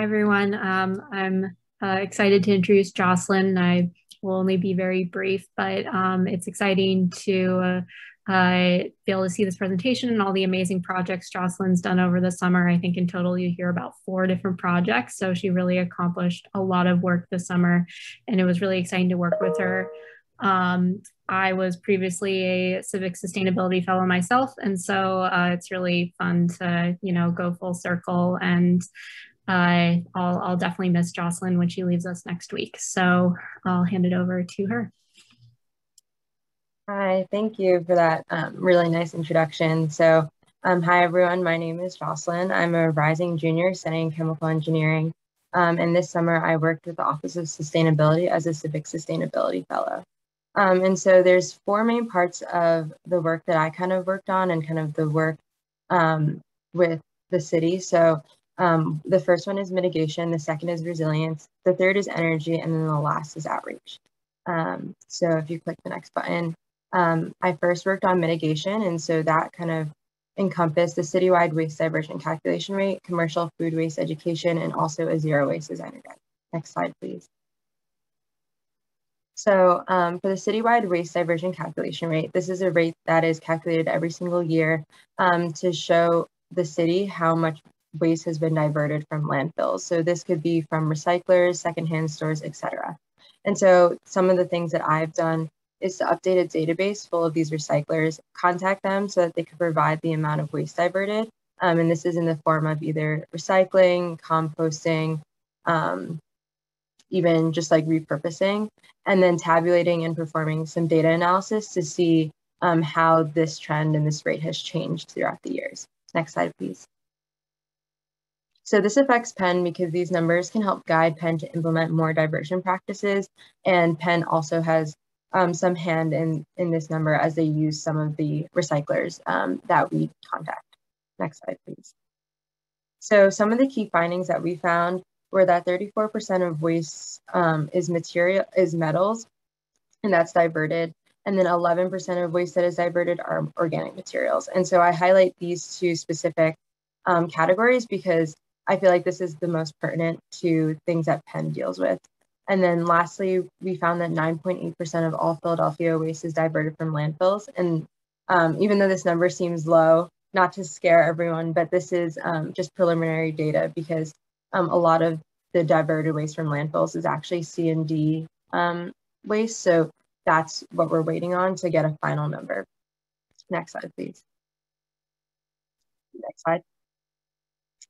Speaker 17: Hi, everyone. Um, I'm uh, excited to introduce Jocelyn. I will only be very brief, but um, it's exciting to uh, uh, be able to see this presentation and all the amazing projects Jocelyn's done over the summer. I think in total you hear about four different projects. So she really accomplished a lot of work this summer and it was really exciting to work with her. Um, I was previously a civic sustainability fellow myself, and so uh, it's really fun to you know go full circle and uh, I'll, I'll definitely miss Jocelyn when she leaves us next week. So I'll hand it over to her.
Speaker 18: Hi, thank you for that um, really nice introduction. So um, hi everyone, my name is Jocelyn. I'm a rising junior studying chemical engineering. Um, and this summer I worked with the Office of Sustainability as a Civic Sustainability Fellow. Um, and so there's four main parts of the work that I kind of worked on and kind of the work um, with the city. So um, the first one is mitigation, the second is resilience, the third is energy, and then the last is outreach. Um, so if you click the next button, um, I first worked on mitigation, and so that kind of encompassed the citywide waste diversion calculation rate, commercial food waste education, and also a zero waste design guide. Next slide, please. So um, for the citywide waste diversion calculation rate, this is a rate that is calculated every single year um, to show the city how much waste has been diverted from landfills. So this could be from recyclers, secondhand stores, etc. And so some of the things that I've done is to update a database full of these recyclers, contact them so that they can provide the amount of waste diverted. Um, and this is in the form of either recycling, composting, um, even just like repurposing, and then tabulating and performing some data analysis to see um, how this trend and this rate has changed throughout the years. Next slide, please. So this affects Penn because these numbers can help guide Penn to implement more diversion practices. And Penn also has um, some hand in, in this number as they use some of the recyclers um, that we contact. Next slide, please. So some of the key findings that we found were that 34% of waste um, is material is metals, and that's diverted. And then 11% of waste that is diverted are organic materials. And so I highlight these two specific um, categories because I feel like this is the most pertinent to things that Penn deals with. And then lastly, we found that 9.8% of all Philadelphia waste is diverted from landfills. And um, even though this number seems low, not to scare everyone, but this is um, just preliminary data because um, a lot of the diverted waste from landfills is actually C and D um, waste. So that's what we're waiting on to get a final number. Next slide, please. Next slide.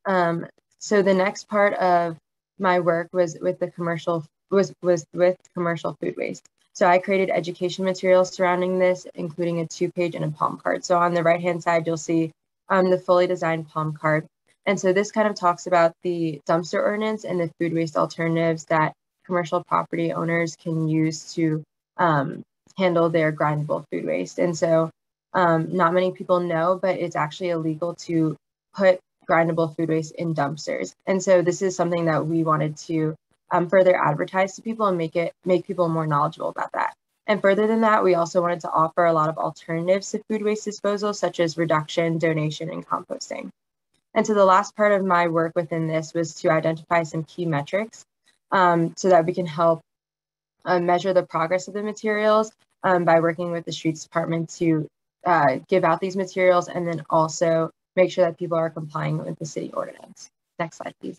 Speaker 18: Um, so the next part of my work was with the commercial was was with commercial food waste. So I created education materials surrounding this, including a two-page and a palm card. So on the right-hand side, you'll see um, the fully designed palm card. And so this kind of talks about the dumpster ordinance and the food waste alternatives that commercial property owners can use to um, handle their grindable food waste. And so um, not many people know, but it's actually illegal to put grindable food waste in dumpsters. And so this is something that we wanted to um, further advertise to people and make it make people more knowledgeable about that. And further than that, we also wanted to offer a lot of alternatives to food waste disposal, such as reduction, donation, and composting. And so the last part of my work within this was to identify some key metrics um, so that we can help uh, measure the progress of the materials um, by working with the streets department to uh, give out these materials and then also make sure that people are complying with the city ordinance. Next slide, please.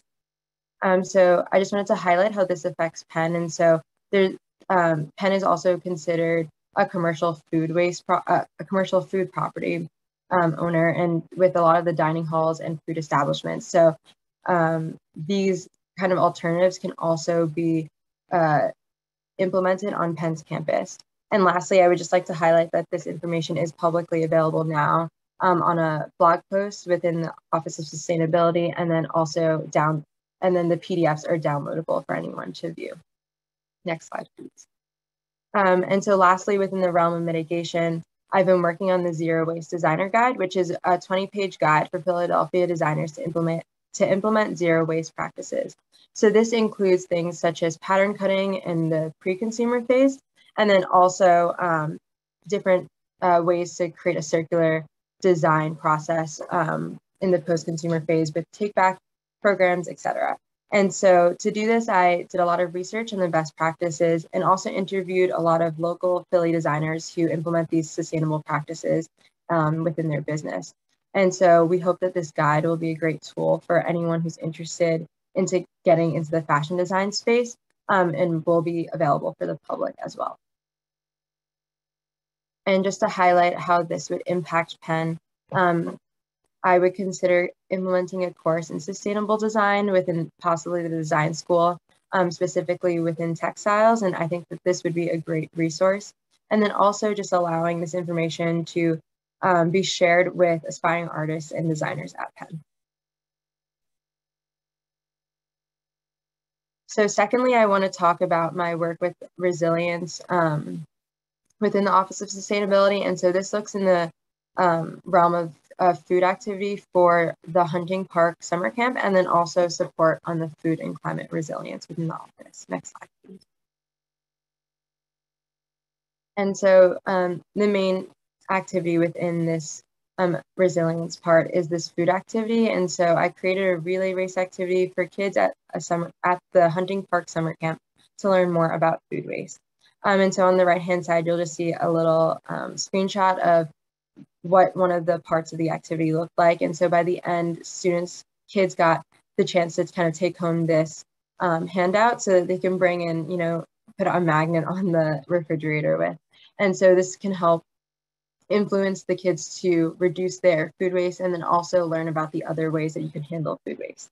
Speaker 18: Um, so I just wanted to highlight how this affects Penn. And so there, um, Penn is also considered a commercial food waste, uh, a commercial food property um, owner and with a lot of the dining halls and food establishments. So um, these kind of alternatives can also be uh, implemented on Penn's campus. And lastly, I would just like to highlight that this information is publicly available now um, on a blog post within the Office of Sustainability and then also down, and then the PDFs are downloadable for anyone to view. Next slide, please. Um, and so lastly, within the realm of mitigation, I've been working on the Zero Waste Designer Guide, which is a 20-page guide for Philadelphia designers to implement to implement zero waste practices. So this includes things such as pattern cutting in the pre-consumer phase, and then also um, different uh, ways to create a circular design process um, in the post-consumer phase with take-back programs, etc. And so to do this, I did a lot of research on the best practices and also interviewed a lot of local Philly designers who implement these sustainable practices um, within their business. And so we hope that this guide will be a great tool for anyone who's interested into getting into the fashion design space um, and will be available for the public as well. And just to highlight how this would impact Penn, um, I would consider implementing a course in sustainable design within possibly the design school, um, specifically within textiles. And I think that this would be a great resource. And then also just allowing this information to um, be shared with aspiring artists and designers at Penn. So secondly, I want to talk about my work with resilience um, within the Office of Sustainability. And so this looks in the um, realm of, of food activity for the Hunting Park Summer Camp, and then also support on the food and climate resilience within the office. Next slide, please. And so um, the main activity within this um, resilience part is this food activity. And so I created a relay race activity for kids at a summer at the Hunting Park Summer Camp to learn more about food waste. Um, and so on the right hand side, you'll just see a little um, screenshot of what one of the parts of the activity looked like. And so by the end, students, kids got the chance to kind of take home this um, handout so that they can bring in, you know, put a magnet on the refrigerator with. And so this can help influence the kids to reduce their food waste and then also learn about the other ways that you can handle food waste.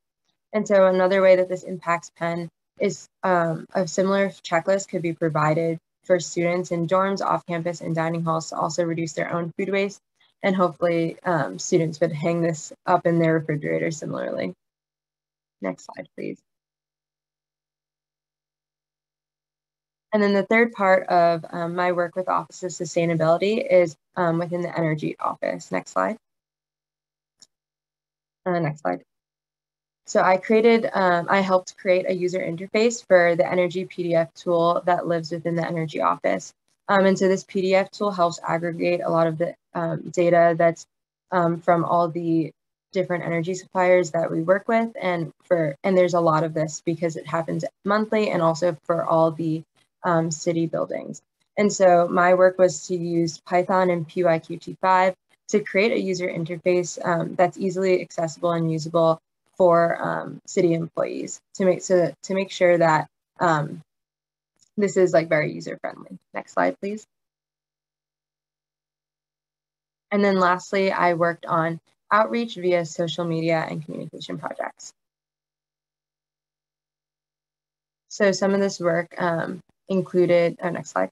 Speaker 18: And so another way that this impacts Penn is um, a similar checklist could be provided for students in dorms, off campus, and dining halls to also reduce their own food waste. And hopefully um, students would hang this up in their refrigerator similarly. Next slide, please. And then the third part of um, my work with Office of Sustainability is um, within the Energy Office. Next slide. Uh, next slide. So I created, um, I helped create a user interface for the Energy PDF tool that lives within the Energy Office. Um, and so this PDF tool helps aggregate a lot of the um, data that's um, from all the different energy suppliers that we work with and for and there's a lot of this because it happens monthly and also for all the um, city buildings. And so my work was to use Python and PyQt5 to create a user interface um, that's easily accessible and usable for um, city employees to make so to make sure that um, this is like very user friendly. Next slide, please. And then lastly, I worked on outreach via social media and communication projects. So some of this work um, included, oh, next slide.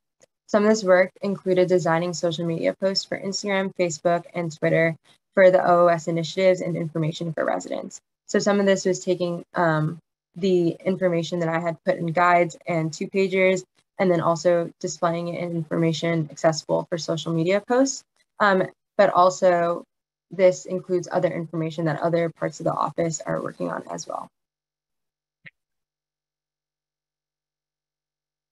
Speaker 18: Some of this work included designing social media posts for Instagram, Facebook, and Twitter for the OOS initiatives and information for residents. So some of this was taking um, the information that I had put in guides and two pagers, and then also displaying it in information accessible for social media posts. Um, but also this includes other information that other parts of the office are working on as well.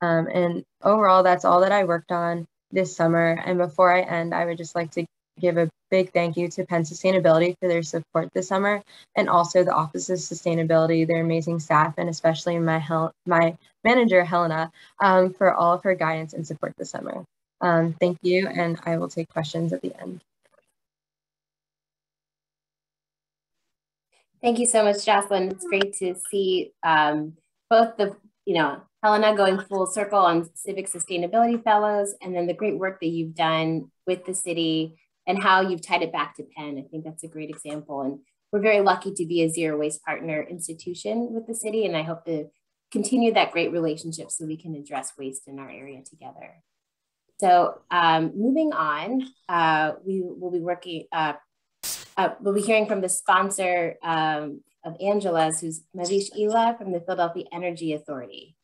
Speaker 18: Um, and overall, that's all that I worked on this summer. And before I end, I would just like to give a big thank you to Penn Sustainability for their support this summer, and also the Office of Sustainability, their amazing staff, and especially my Hel- my manager Helena um, for all of her guidance and support this summer. Um, thank you, and I will take questions at the end.
Speaker 1: Thank you so much, Jocelyn. It's great to see um, both the, you know, Helena going full circle on civic sustainability fellows, and then the great work that you've done with the city and how you've tied it back to Penn. I think that's a great example. And we're very lucky to be a zero waste partner institution with the city. And I hope to continue that great relationship so we can address waste in our area together. So um, moving on, uh, we will be working, uh, uh, we'll be hearing from the sponsor um, of Angela's, who's Mavish Ila from the Philadelphia Energy Authority.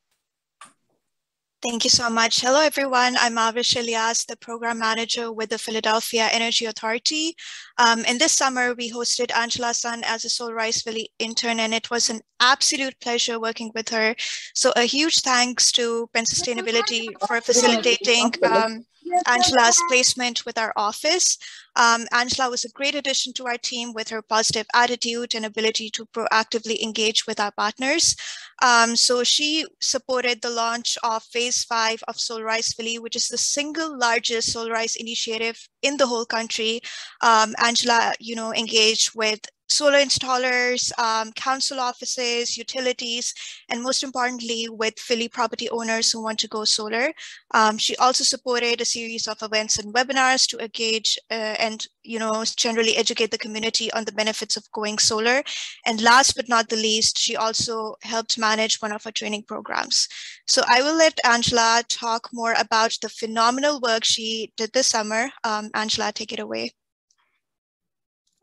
Speaker 19: Thank you so much. Hello, everyone. I'm Avish Elias, the program manager with the Philadelphia Energy Authority. Um, and this summer, we hosted Angela Sun as a Solarize Philly intern, and it was an absolute pleasure working with her. So a huge thanks to Penn Sustainability for facilitating um, Angela's placement with our office. Um, Angela was a great addition to our team with her positive attitude and ability to proactively engage with our partners. Um, so she supported the launch of phase five of Solarize Philly, which is the single largest Solarize initiative in the whole country. Um, Angela, you know, engaged with solar installers, um, council offices, utilities, and most importantly, with Philly property owners who want to go solar. Um, she also supported a series of events and webinars to engage uh, and, you know, generally educate the community on the benefits of going solar. And last but not the least, she also helped manage one of our training programs. So I will let Angela talk more about the phenomenal work she did this summer. Um, Angela, take it away.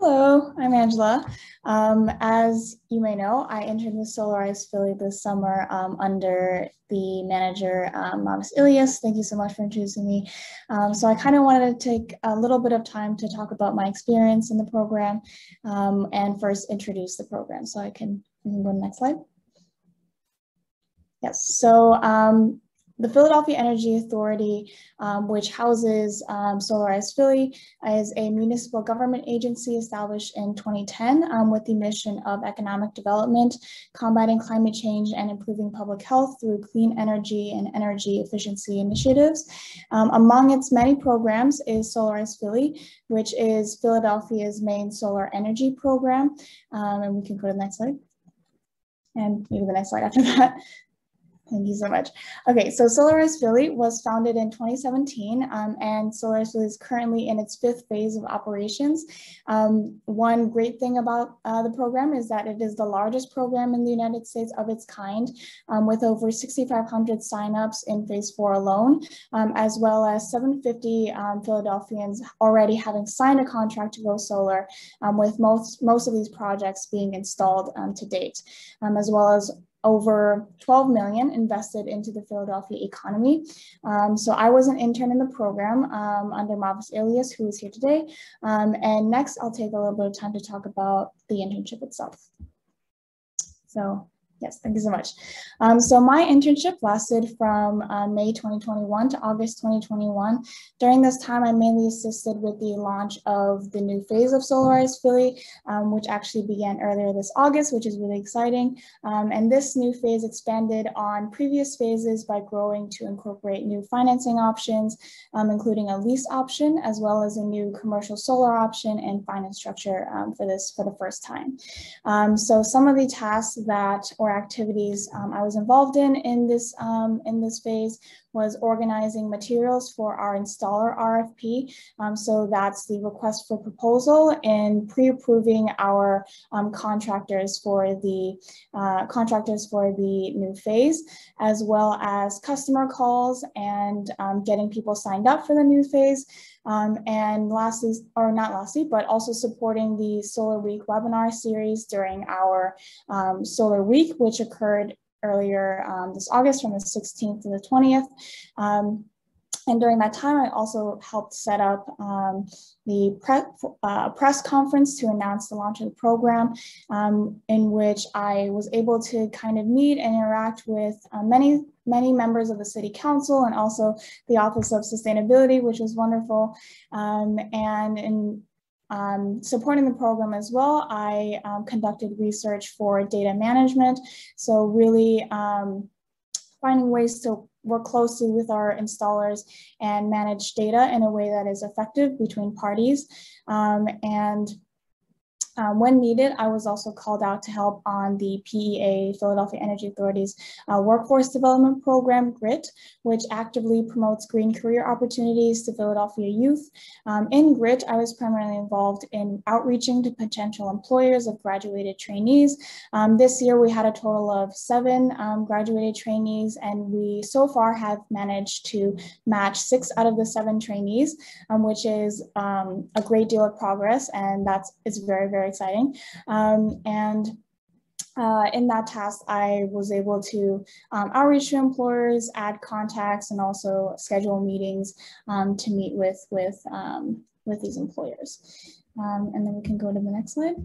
Speaker 20: Hello, I'm Angela. Um, as you may know, I entered the Solarize Philly this summer um, under the manager, um, Mavis Ilias. Thank you so much for introducing me. Um, so I kind of wanted to take a little bit of time to talk about my experience in the program um, and first introduce the program. So I can, can go to the next slide. Yes, so um, the Philadelphia Energy Authority, um, which houses um, Solarize Philly, is a municipal government agency established in 2010 um, with the mission of economic development, combating climate change, and improving public health through clean energy and energy efficiency initiatives. Um, among its many programs is Solarize Philly, which is Philadelphia's main solar energy program. Um, and we can go to the next slide and maybe the next slide after that. Thank you so much. Okay, so Solarize Philly was founded in 2017, um, and Philly is currently in its fifth phase of operations. Um, one great thing about uh, the program is that it is the largest program in the United States of its kind, um, with over 6,500 signups in phase four alone, um, as well as 750 um, Philadelphians already having signed a contract to go solar, um, with most, most of these projects being installed to date, as well as over 12 million invested into the Philadelphia economy. Um, so I was an intern in the program um, under Mavis Elias, who is here today. Um, and next, I'll take a little bit of time to talk about the internship itself. So Yes, thank you so much. Um, so my internship lasted from uh, May 2021 to August 2021. During this time, I mainly assisted with the launch of the new phase of Solarize Philly, um, which actually began earlier this August, which is really exciting. Um, and this new phase expanded on previous phases by growing to incorporate new financing options, um, including a lease option, as well as a new commercial solar option and finance structure um, for this for the first time. So some of the tasks that, or activities um, I was involved in in this, um, in this phase was organizing materials for our installer RFP. Um, so that's the request for proposal and pre-approving our um, contractors for the uh, contractors for the new phase, as well as customer calls and um, getting people signed up for the new phase. Um, and lastly, or not lastly, but also supporting the Solar Week webinar series during our um, Solar Week, which occurred earlier um, this August from the 16th to the 20th. Um, and during that time, I also helped set up um, the pre uh, press conference to announce the launch of the program, um, in which I was able to kind of meet and interact with uh, many, many members of the City Council and also the Office of Sustainability, which was wonderful. Um, and in um, supporting the program as well, I um, conducted research for data management. So really um, finding ways to work closely with our installers and manage data in a way that is effective between parties. Um, and um, when needed, I was also called out to help on the PEA, Philadelphia Energy Authority's uh, workforce development program, GRIT, which actively promotes green career opportunities to Philadelphia youth. Um, in GRIT, I was primarily involved in outreaching to potential employers of graduated trainees. Um, this year, we had a total of seven um, graduated trainees, and we so far have managed to match six out of the seven trainees, um, which is um, a great deal of progress, and that's very, very exciting. Um, and uh, in that task, I was able to um, outreach to employers, add contacts, and also schedule meetings um, to meet with with um, with these employers. Um, and then we can go to the next slide.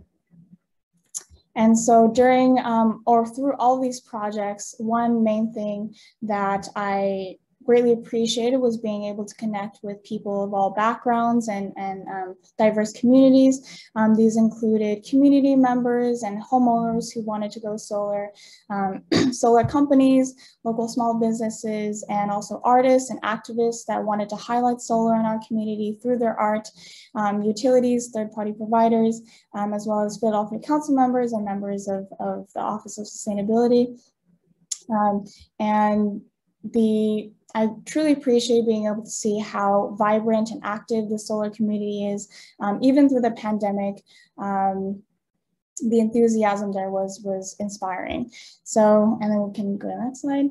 Speaker 20: And so during um, or through all these projects, one main thing that I greatly appreciated was being able to connect with people of all backgrounds and, and um, diverse communities. Um, these included community members and homeowners who wanted to go solar, um, solar companies, local small businesses, and also artists and activists that wanted to highlight solar in our community through their art, um, utilities, third-party providers, um, as well as Philadelphia Council members and members of, of the Office of Sustainability. Um, and the I truly appreciate being able to see how vibrant and active the solar community is, um, even through the pandemic. Um, the enthusiasm there was was inspiring. So, and then we can go to the next slide.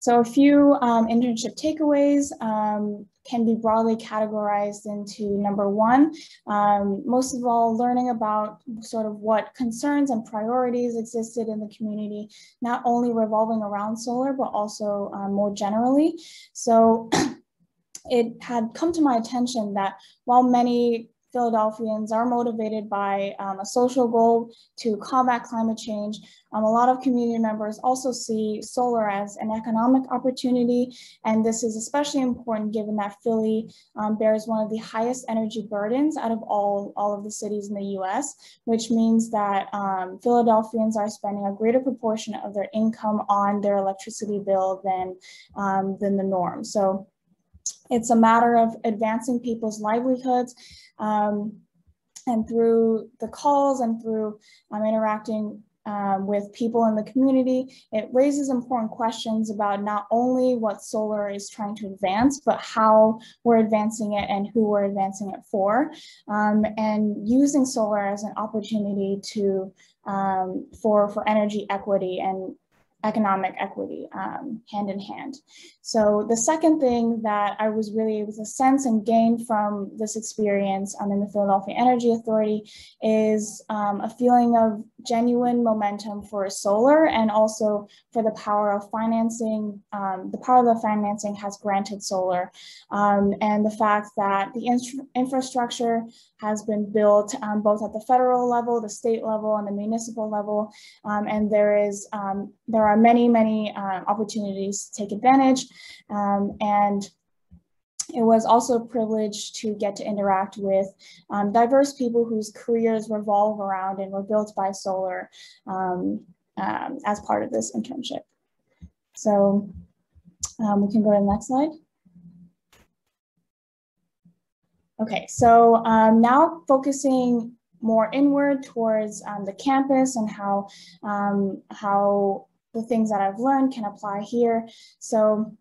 Speaker 20: So a few um, internship takeaways um, can be broadly categorized into number one, um, most of all, learning about sort of what concerns and priorities existed in the community, not only revolving around solar, but also um, more generally. So it had come to my attention that while many Philadelphians are motivated by um, a social goal to combat climate change. Um, a lot of community members also see solar as an economic opportunity, and this is especially important given that Philly um, bears one of the highest energy burdens out of all, all of the cities in the US, which means that um, Philadelphians are spending a greater proportion of their income on their electricity bill than, um, than the norm. So it's a matter of advancing people's livelihoods um, and through the calls and through um, interacting um, with people in the community, it raises important questions about not only what solar is trying to advance, but how we're advancing it and who we're advancing it for, um, and using solar as an opportunity to um, for for energy equity and economic equity um, hand in hand. So the second thing that I was really able to sense and gain from this experience um, in the Philadelphia Energy Authority is um, a feeling of genuine momentum for solar and also for the power of financing. Um, the power of the financing has granted solar um, and the fact that the infrastructure has been built um, both at the federal level, the state level, and the municipal level. and there is there are many, many uh, opportunities to take advantage. Um, and it was also a privilege to get to interact with um, diverse people whose careers revolve around and were built by solar um, um, as part of this internship. So um, we can go to the next slide. Okay, so um, now focusing more inward towards um, the campus and how, how the things that I've learned can apply here. So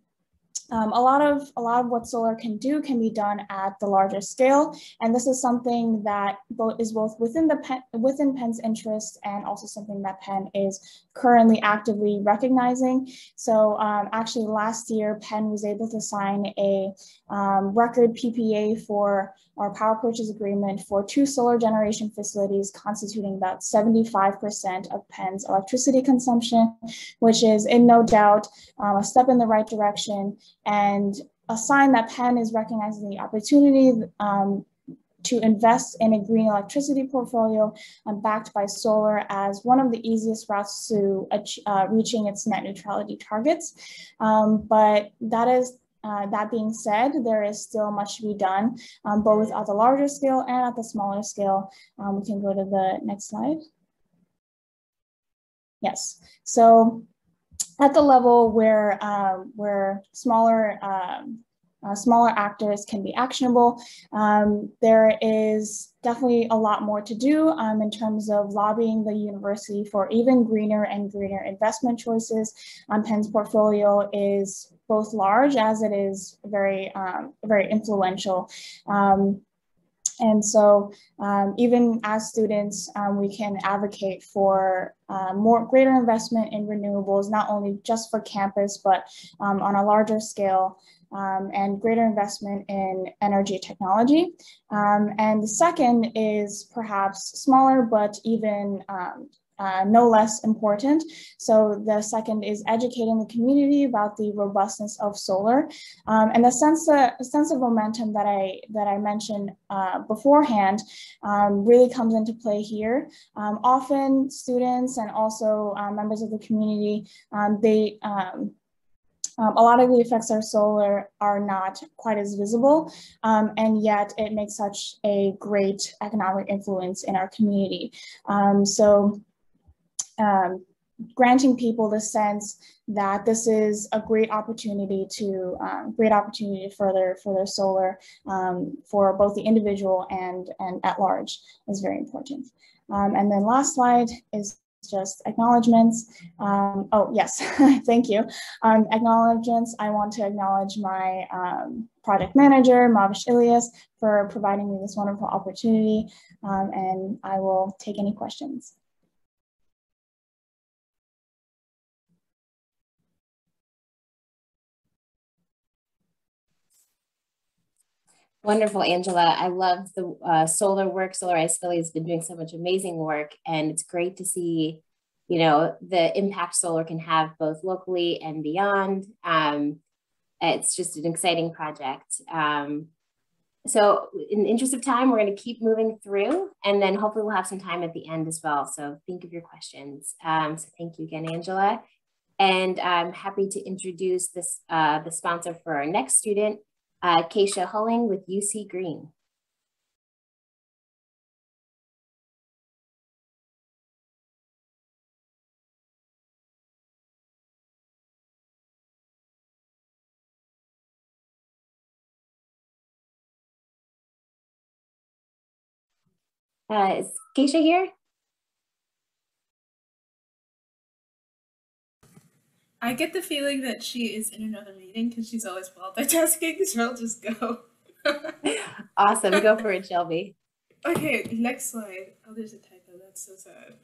Speaker 20: um, a lot of a lot of what solar can do can be done at the larger scale, and this is something that both is both within the Penn, within Penn's interest and also something that Penn is currently actively recognizing. So um, actually, last year Penn was able to sign a um, record PPA for or power purchase agreement for two solar generation facilities constituting about 75% of Penn's electricity consumption, which is in no doubt um, a step in the right direction and a sign that Penn is recognizing the opportunity um, to invest in a green electricity portfolio um, backed by solar as one of the easiest routes to uh, reaching its net neutrality targets. Um, but that is uh, that being said, there is still much to be done, um, both at the larger scale and at the smaller scale. Um, we can go to the next slide. Yes, so at the level where, um, where smaller um, uh, smaller actors can be actionable. Um, there is definitely a lot more to do um, in terms of lobbying the university for even greener and greener investment choices. Um, Penn's portfolio is both large as it is very, um, very influential. Um, and so um, even as students, um, we can advocate for uh, more greater investment in renewables, not only just for campus, but um, on a larger scale um, and greater investment in energy technology. Um, and the second is perhaps smaller, but even um, uh, no less important. So the second is educating the community about the robustness of solar, um, and the sense of, sense of momentum that I that I mentioned uh, beforehand um, really comes into play here. Um, often, students and also uh, members of the community um, they um, um, a lot of the effects of solar are not quite as visible, um, and yet it makes such a great economic influence in our community. Um, so um, granting people the sense that this is a great opportunity to um, great opportunity to further further solar um, for both the individual and and at large is very important. and then last slide is just acknowledgements. Um, oh, yes, thank you. Um, acknowledgements, I want to acknowledge my um, project manager, Mavish Ilias, for providing me this wonderful opportunity, um, and I will take any questions.
Speaker 1: Wonderful, Angela. I love the uh, solar work. Solarize Philly has been doing so much amazing work, and it's great to see, you know, the impact solar can have both locally and beyond. Um, it's just an exciting project. Um, so in the interest of time, we're going to keep moving through, and then hopefully we'll have some time at the end as well. So think of your questions. Um, so thank you again, Angela. And I'm happy to introduce this uh, the sponsor for our next student, uh, Keisha Hulling with UC Green. Uh, is Keisha here?
Speaker 21: I get the feeling that she is in another meeting because she's always multitasking, so I'll just go.
Speaker 1: awesome. Go for it, Shelby.
Speaker 21: Okay, next slide. Oh, there's a typo. That's so sad.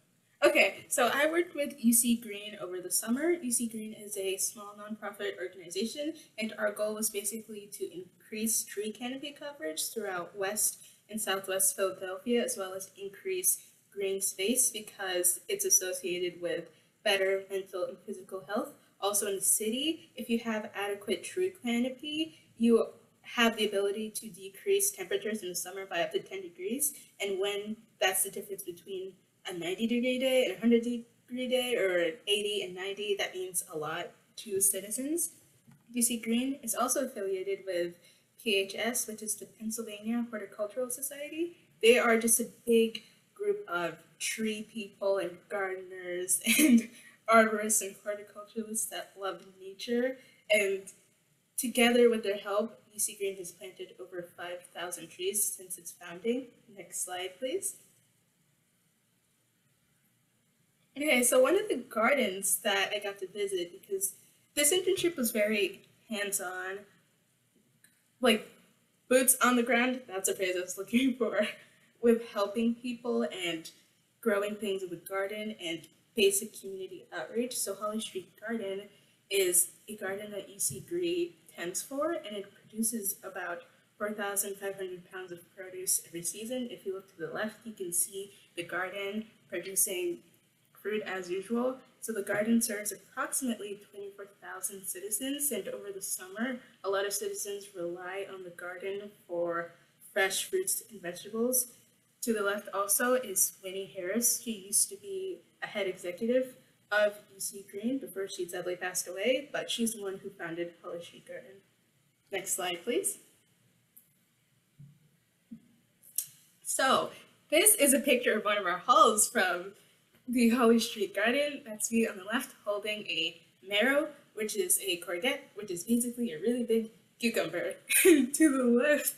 Speaker 21: Okay, so I worked with UC Green over the summer. UC Green is a small nonprofit organization, and our goal was basically to increase tree canopy coverage throughout West and Southwest Philadelphia, as well as increase green space because it's associated with better mental and physical health. Also in the city, if you have adequate tree canopy, you have the ability to decrease temperatures in the summer by up to 10 degrees. And when that's the difference between a 90 degree day and a 100 degree day or 80 and 90, that means a lot to citizens. UC Green is also affiliated with PHS, which is the Pennsylvania Horticultural Society. They are just a big group of tree people and gardeners and arborists and horticulturalists that love nature. And together with their help, UC Green has planted over 5,000 trees since its founding. Next slide, please. Okay, so one of the gardens that I got to visit, because this internship was very hands-on, like boots on the ground, that's a phrase I was looking for, with helping people and growing things in the garden and basic community outreach. So Holly Street Garden is a garden that UC Green tends for, and it produces about 4,500 pounds of produce every season. If you look to the left, you can see the garden producing fruit as usual. So the garden serves approximately 24,000 citizens, and over the summer, a lot of citizens rely on the garden for fresh fruits and vegetables. To the left also is Winnie Harris. She used to be a head executive of UC Green before she sadly passed away, but she's the one who founded Holly Street Garden. Next slide, please. So this is a picture of one of our hauls from the Holly Street Garden. That's me on the left holding a marrow, which is a courgette, which is basically a really big cucumber. to the left,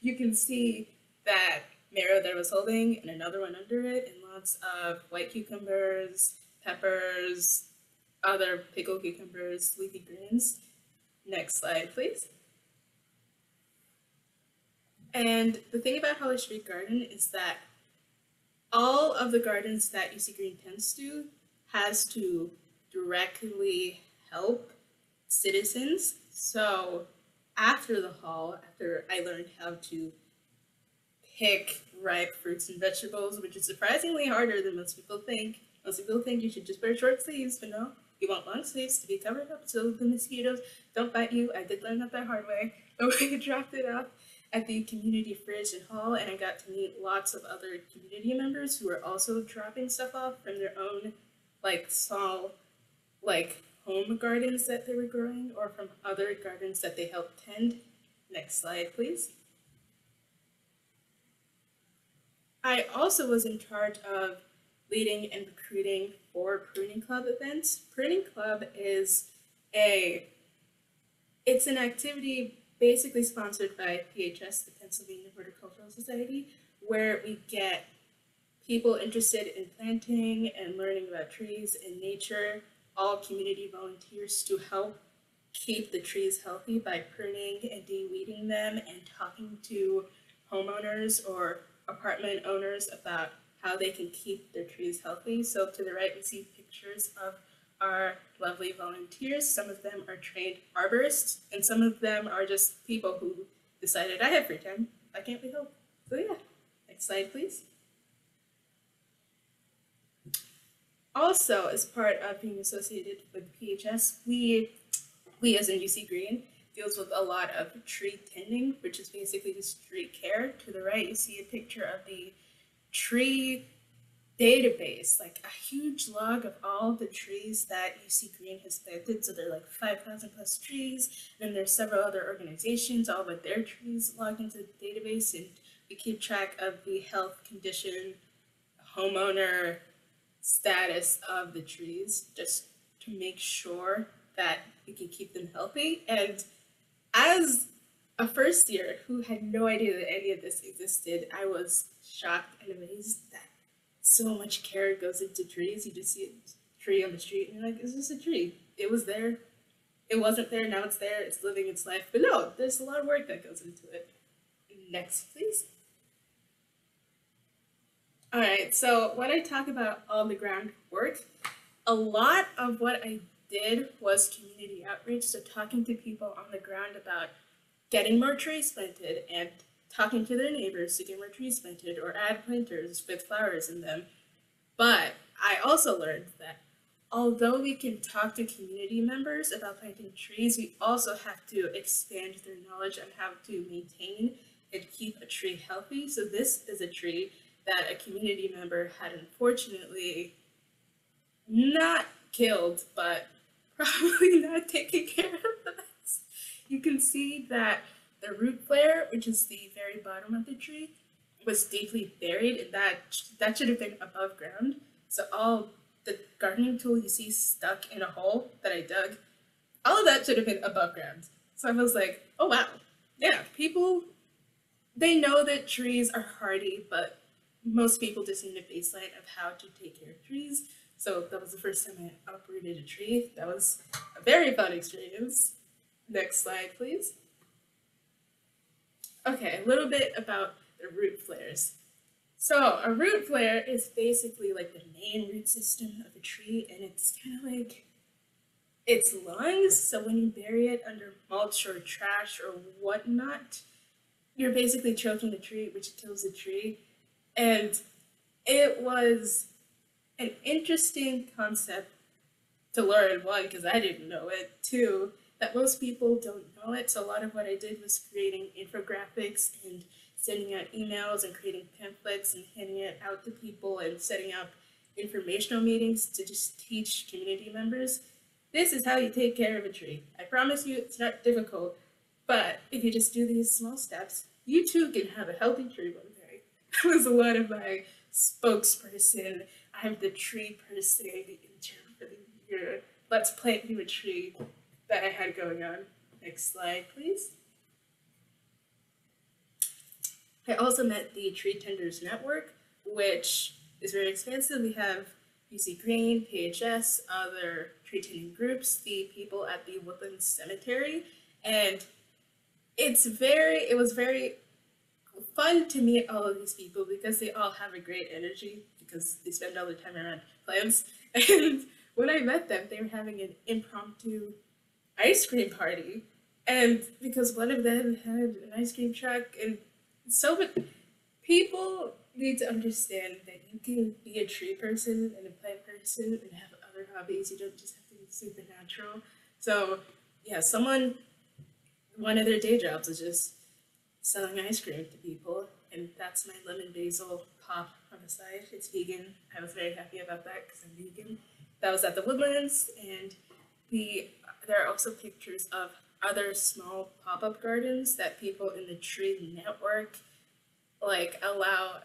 Speaker 21: you can see that marrow that I was holding and another one under it, and lots of white cucumbers, peppers, other pickled cucumbers, leafy greens. Next slide, please. And the thing about Holly Street Garden is that all of the gardens that UC Green tends to has to directly help citizens. So after the haul, after I learned how to pick ripe fruits and vegetables, which is surprisingly harder than most people think. Most people think you should just wear short sleeves, but no, you want long sleeves to be covered up so the mosquitoes don't bite you. I did learn that the hard way. But we dropped it off at the community fridge and hall and I got to meet lots of other community members who were also dropping stuff off from their own like small like home gardens that they were growing or from other gardens that they helped tend. Next slide, please. I also was in charge of leading and recruiting for Pruning Club events. Pruning Club is a, it's an activity basically sponsored by PHS, the Pennsylvania Horticultural Society, where we get people interested in planting and learning about trees and nature, all community volunteers to help keep the trees healthy by pruning and de-weeding them and talking to homeowners or apartment owners about how they can keep their trees healthy. So to the right, we see pictures of our lovely volunteers. Some of them are trained arborists, and some of them are just people who decided I have free time. Why can't we help? So yeah, next slide, please. Also, as part of being associated with PHS, we, we as UC Green, deals with a lot of tree tending, which is basically just tree care. To the right, you see a picture of the tree database, like a huge log of all the trees that UC Green has planted. So there are like 5,000 plus trees. And then there's several other organizations, all with their trees logged into the database. And we keep track of the health condition, homeowner status of the trees, just to make sure that we can keep them healthy. And as a first year who had no idea that any of this existed, I was shocked and amazed that so much care goes into trees. You just see a tree on the street and you're like, is this a tree? It was there. It wasn't there, now it's there, it's living its life. But no, there's a lot of work that goes into it. Next, please. All right, so when I talk about on the ground work, a lot of what I did was community outreach, so talking to people on the ground about getting more trees planted and talking to their neighbors to get more trees planted or add planters with flowers in them. But I also learned that although we can talk to community members about planting trees, we also have to expand their knowledge on how to maintain and keep a tree healthy. So this is a tree that a community member had unfortunately not killed, but probably not taking care of. You can see that the root flare, which is the very bottom of the tree, was deeply buried that that should have been above ground. So all the gardening tool you see stuck in a hole that I dug, all of that should have been above ground. So I was like, oh wow, yeah, people, they know that trees are hardy, but most people just need a baseline of how to take care of trees. So that was the first time I uprooted a tree. That was a very fun experience. Next slide, please. Okay, a little bit about the root flares. So a root flare is basically like the main root system of a tree and it's kind of like its lungs. So when you bury it under mulch or trash or whatnot, you're basically choking the tree, which kills the tree. And it was an interesting concept to learn, one, because I didn't know it, two, that most people don't know it. So a lot of what I did was creating infographics and sending out emails and creating pamphlets and handing it out to people and setting up informational meetings to just teach community members. This is how you take care of a tree. I promise you it's not difficult, but if you just do these small steps, you too can have a healthy tree one day. That was a lot of my spokesperson. I'm the tree per se, the intern for the year. Let's plant you a tree that I had going on. Next slide, please. I also met the Tree Tenders Network, which is very expansive. We have UC Green, PHS, other tree tending groups, the people at the Woodland Cemetery, and it's very, it was very fun to meet all of these people because they all have a great energy because they spend all their time around plants. And when I met them, they were having an impromptu ice cream party. And because one of them had an ice cream truck and so many people need to understand that you can be a tree person and a plant person and have other hobbies. You don't just have to be supernatural. So yeah, someone one of their day jobs is just selling ice cream to people, and that's my lemon basil pop the side. It's vegan. I was very happy about that because I'm vegan. That was at the Woodlands, and the there are also pictures of other small pop-up gardens that people in the tree network like allow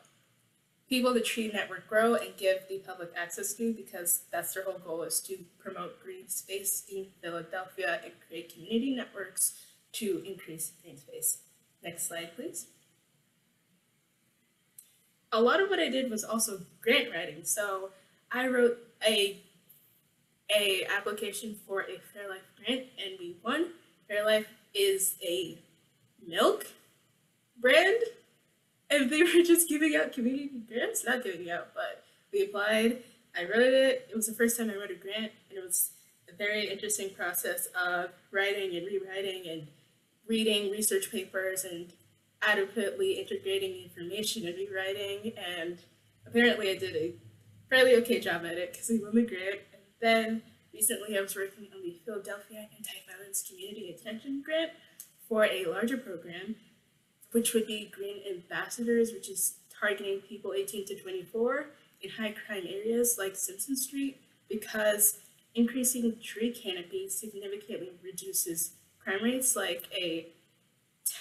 Speaker 21: people the tree network grow and give the public access to because that's their whole goal is to promote green space in Philadelphia and create community networks to increase green space. Next slide, please. A lot of what I did was also grant writing. So I wrote a, a application for a Fairlife grant and we won. Fairlife is a milk brand and they were just giving out community grants, not giving out, but we applied. I wrote it. It was the first time I wrote a grant and it was a very interesting process of writing and rewriting and reading research papers and adequately integrating information and rewriting. And apparently I did a fairly okay job at it because we won the grant. And then recently I was working on the Philadelphia Anti-Violence Community Attention Grant for a larger program, which would be Green Ambassadors, which is targeting people 18 to 24 in high crime areas like Simpson Street because increasing tree canopy significantly reduces crime rates, like a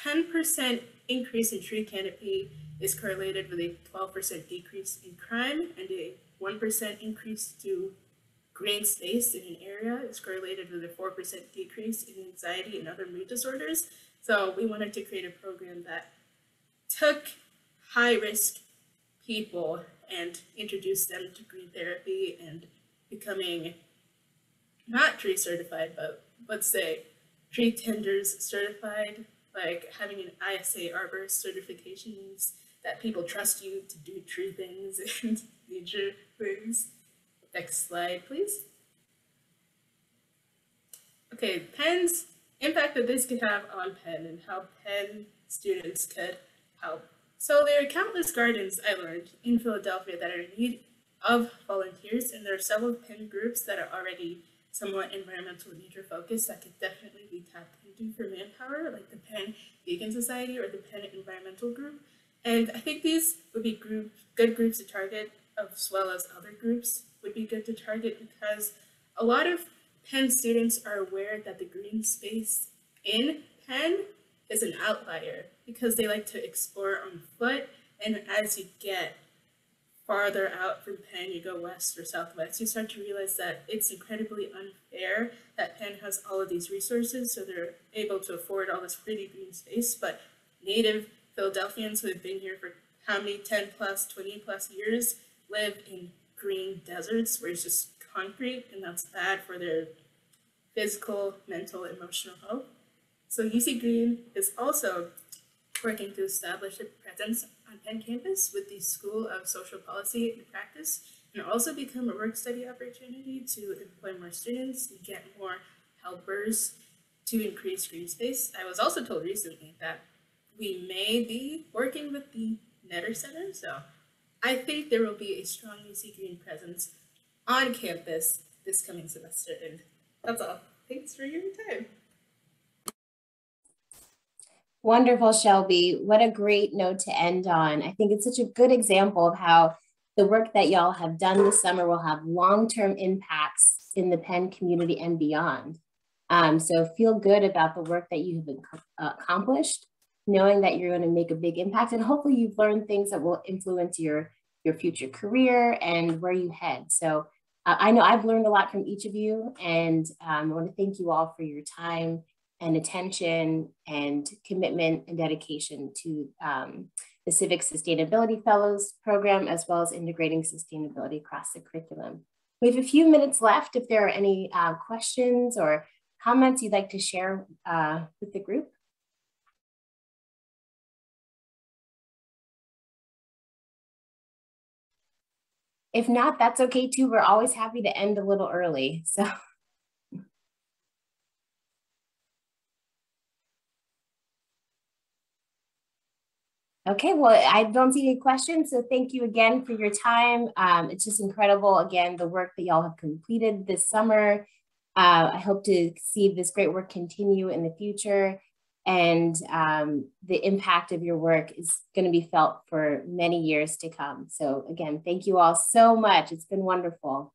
Speaker 21: 10% increase in tree canopy is correlated with a 12% decrease in crime, and a 1% increase to green space in an area is correlated with a 4% decrease in anxiety and other mood disorders. So we wanted to create a program that took high risk people and introduced them to green therapy and becoming not tree certified, but let's say tree tenders certified, like having an ISA arborist certification means that people trust you to do tree things and nature things. Next slide, please. Okay, Penn's impact that this could have on Penn and how Penn students could help. So there are countless gardens I learned in Philadelphia that are in need of volunteers, and there are several Penn groups that are already somewhat environmental nature focused that could definitely be tapped into for manpower, like the Penn Vegan Society or the Penn Environmental Group. And I think these would be group, good groups to target, as well as other groups would be good to target because a lot of Penn students are aware that the green space in Penn is an outlier because they like to explore on foot. And as you get farther out from Penn, you go west or southwest, you start to realize that it's incredibly unfair that Penn has all of these resources, so they're able to afford all this pretty green space, but native Philadelphians who have been here for how many, 10 plus, 20 plus years, live in green deserts where it's just concrete, and that's bad for their physical, mental, emotional health. So UC Green is also working to establish a presence on Penn campus with the School of Social Policy and Practice and also become a work study opportunity to employ more students and get more helpers to increase green space. I was also told recently that we may be working with the Netter Center, so I think there will be a strong UC Green presence on campus this coming semester. And that's all. Thanks for your time.
Speaker 1: Wonderful, Shelby. What a great note to end on. I think it's such a good example of how the work that y'all have done this summer will have long-term impacts in the Penn community and beyond. Um, so feel good about the work that you have accomplished, knowing that you're going to make a big impact, and hopefully you've learned things that will influence your your future career and where you head. So uh, I know I've learned a lot from each of you, and um, I want to thank you all for your time and attention and commitment and dedication to um, the Civic Sustainability Fellows program, as well as integrating sustainability across the curriculum. We have a few minutes left if there are any uh, questions or comments you'd like to share uh, with the group. If not, that's okay too. We're always happy to end a little early. So. Okay, well, I don't see any questions, so thank you again for your time. Um, it's just incredible, again, the work that y'all have completed this summer. Uh, I hope to see this great work continue in the future and um, the impact of your work is going to be felt for many years to come. So again, thank you all so much. It's been wonderful.